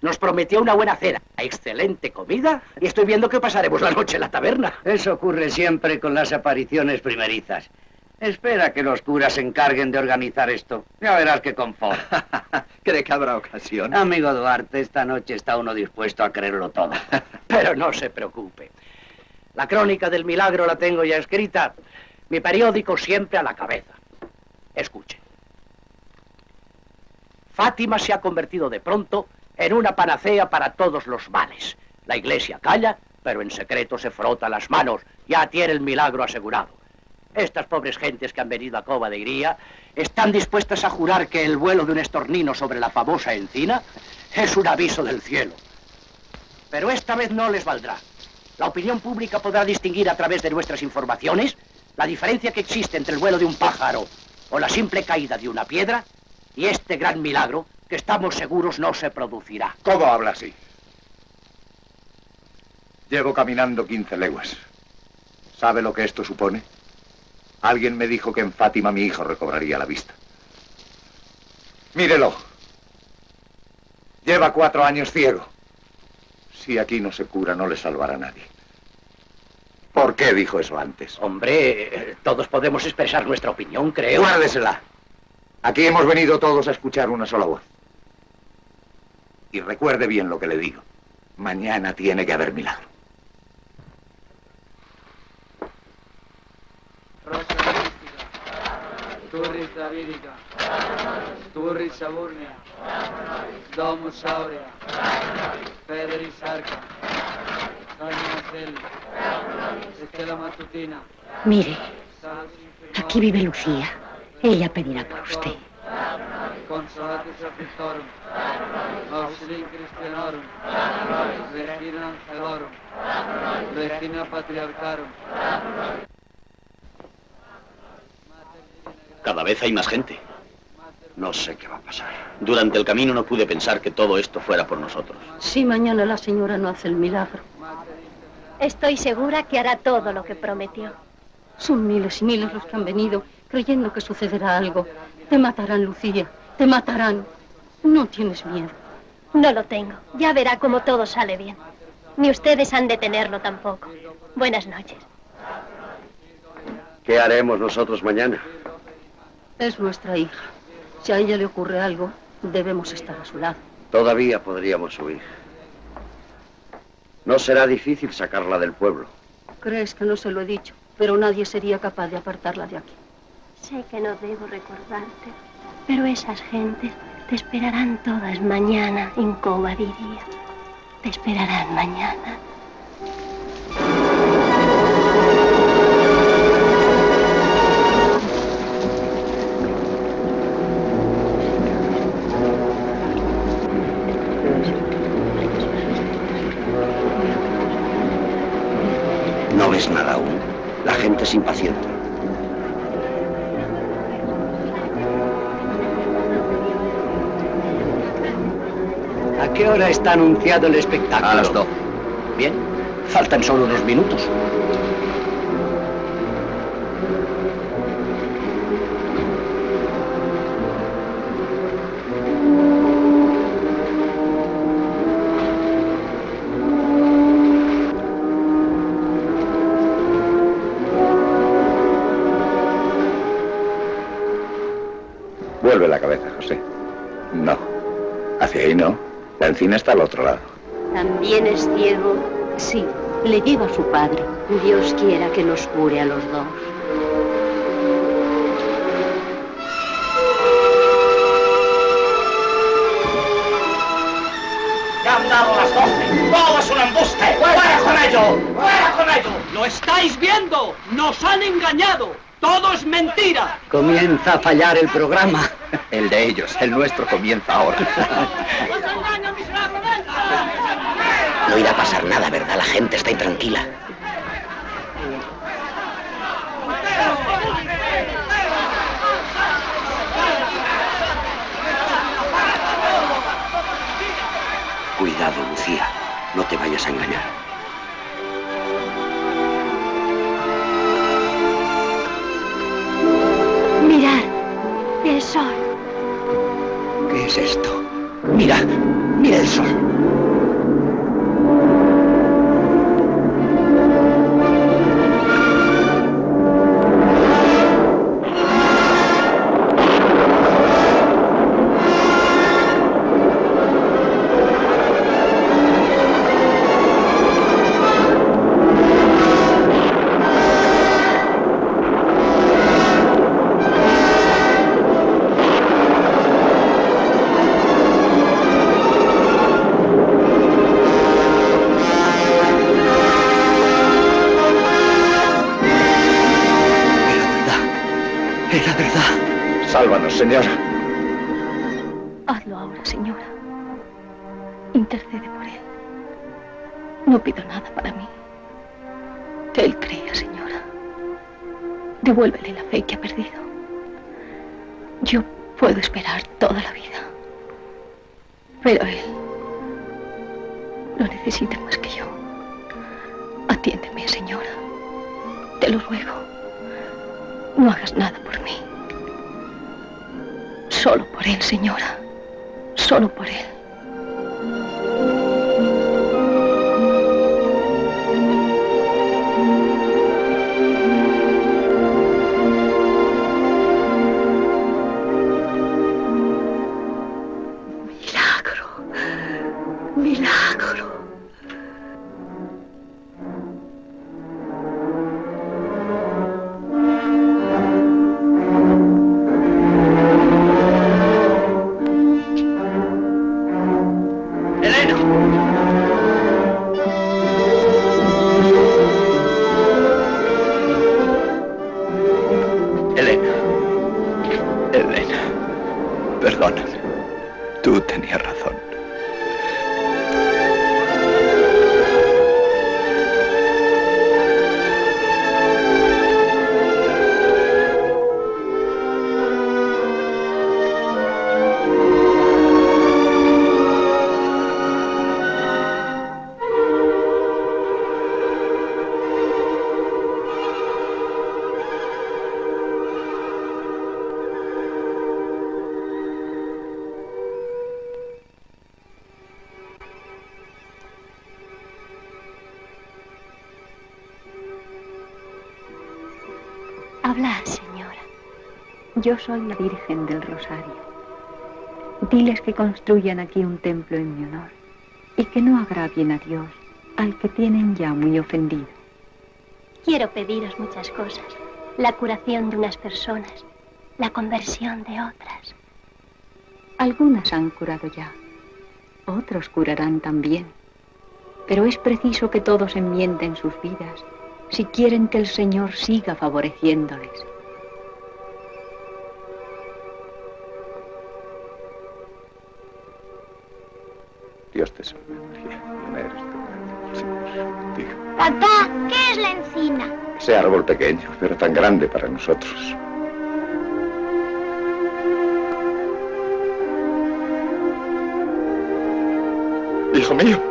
Nos prometió una buena cena, excelente comida y estoy viendo que pasaremos la noche en la taberna. Eso ocurre siempre con las apariciones primerizas. Espera que los curas se encarguen de organizar esto. Ya verás qué confort. ¿Cree que habrá ocasión? Amigo Duarte, esta noche está uno dispuesto a creerlo todo. Pero no se preocupe. La crónica del milagro la tengo ya escrita. Mi periódico siempre a la cabeza. Escuche. Fátima se ha convertido de pronto en una panacea para todos los males. La iglesia calla, pero en secreto se frota las manos. Ya tiene el milagro asegurado. Estas pobres gentes que han venido a Cova de Iría están dispuestas a jurar que el vuelo de un estornino sobre la famosa encina es un aviso del cielo. Pero esta vez no les valdrá. La opinión pública podrá distinguir a través de nuestras informaciones la diferencia que existe entre el vuelo de un pájaro o la simple caída de una piedra y este gran milagro que estamos seguros no se producirá. ¿Cómo habla así? Llevo caminando 15 leguas. ¿Sabe lo que esto supone? Alguien me dijo que en Fátima mi hijo recobraría la vista. Mírelo. Lleva cuatro años ciego. Si aquí no se cura, no le salvará a nadie. ¿Por qué dijo eso antes? Hombre, todos podemos expresar nuestra opinión, creo. Guárdesela. Aquí hemos venido todos a escuchar una sola voz. Y recuerde bien lo que le digo. Mañana tiene que haber milagro. Turris Davidica, Turris Saburnia, Domus Aurea, Federis Arca, Doña Cel, Estela Matutina. Mire, aquí vive Lucía. Ella pedirá por usted. Consolatus Afflictorum, Auxilium Christianorum, Regina Angelorum, Regina Patriarcharum. Cada vez hay más gente. No sé qué va a pasar. Durante el camino no pude pensar que todo esto fuera por nosotros. Si mañana la señora no hace el milagro. Estoy segura que hará todo lo que prometió. Son miles y miles los que han venido creyendo que sucederá algo. Te matarán, Lucía. Te matarán. No tienes miedo. No lo tengo. Ya verá cómo todo sale bien. Ni ustedes han de tenerlo tampoco. Buenas noches. ¿Qué haremos nosotros mañana? Es nuestra hija. Si a ella le ocurre algo, debemos estar a su lado. Todavía podríamos huir. No será difícil sacarla del pueblo. Crees que no se lo he dicho, pero nadie sería capaz de apartarla de aquí. Sé que no debo recordarte, pero esas gentes te esperarán todas mañana en Cova diría. Te esperarán mañana. Es impaciente. ¿A qué hora está anunciado el espectáculo? A las 12. Bien, faltan solo unos minutos. Ahí no. La encina está al otro lado. ¿También es ciego? Sí, le lleva a su padre. Dios quiera que nos cure a los dos. Ya han dado las doce. ¡Todo es un embuste! ¡Fuera con ello! ¡Fuera con ello! ¡Lo estáis viendo! ¡Nos han engañado! ¡Todo es mentira! Comienza a fallar el programa. El de ellos, el nuestro comienza ahora. No irá a pasar nada, ¿verdad? La gente está intranquila. Cuidado, Lucía. No te vayas a engañar. El sol. ¿Qué es esto? Mira, mira el sol. Verdad. Yo soy la Virgen del Rosario. Diles que construyan aquí un templo en mi honor y que no agravien a Dios al que tienen ya muy ofendido. Quiero pediros muchas cosas. La curación de unas personas, la conversión de otras. Algunas han curado ya, otros curarán también. Pero es preciso que todos enmienden sus vidas si quieren que el Señor siga favoreciéndoles. Dios te salve, María. Llena eres tú de gracia. Papá, ¿qué es la encina? Ese árbol pequeño, pero tan grande para nosotros. Hijo mío.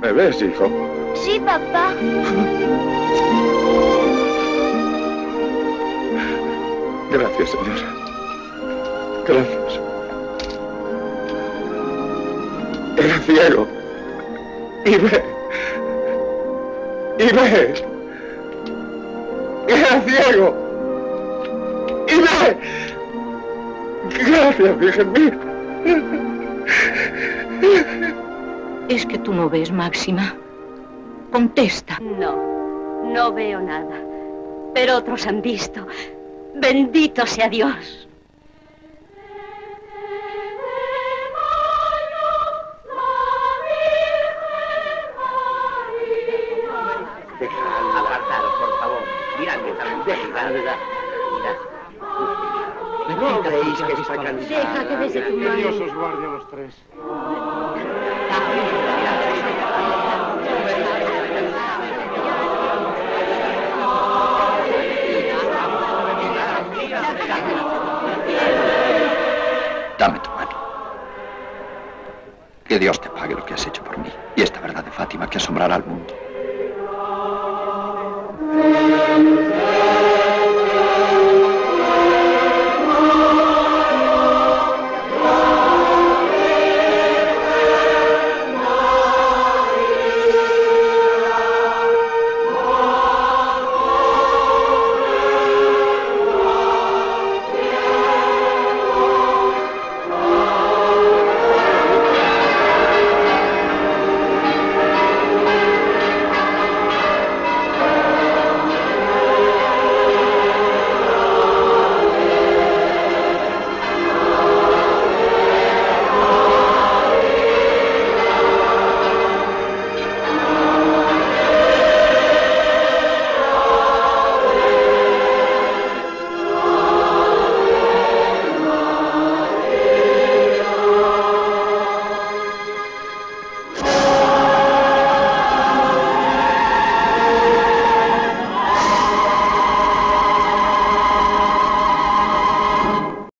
¿Me ves, hijo? Sí, papá. Gracias, señora. Gracias. Era ciego. Y ve. Y ve. Era ciego. Y ve. Gracias, Virgen mía. Es que tú no ves, Máxima. Contesta. No, no veo nada. Pero otros han visto. Bendito sea Dios.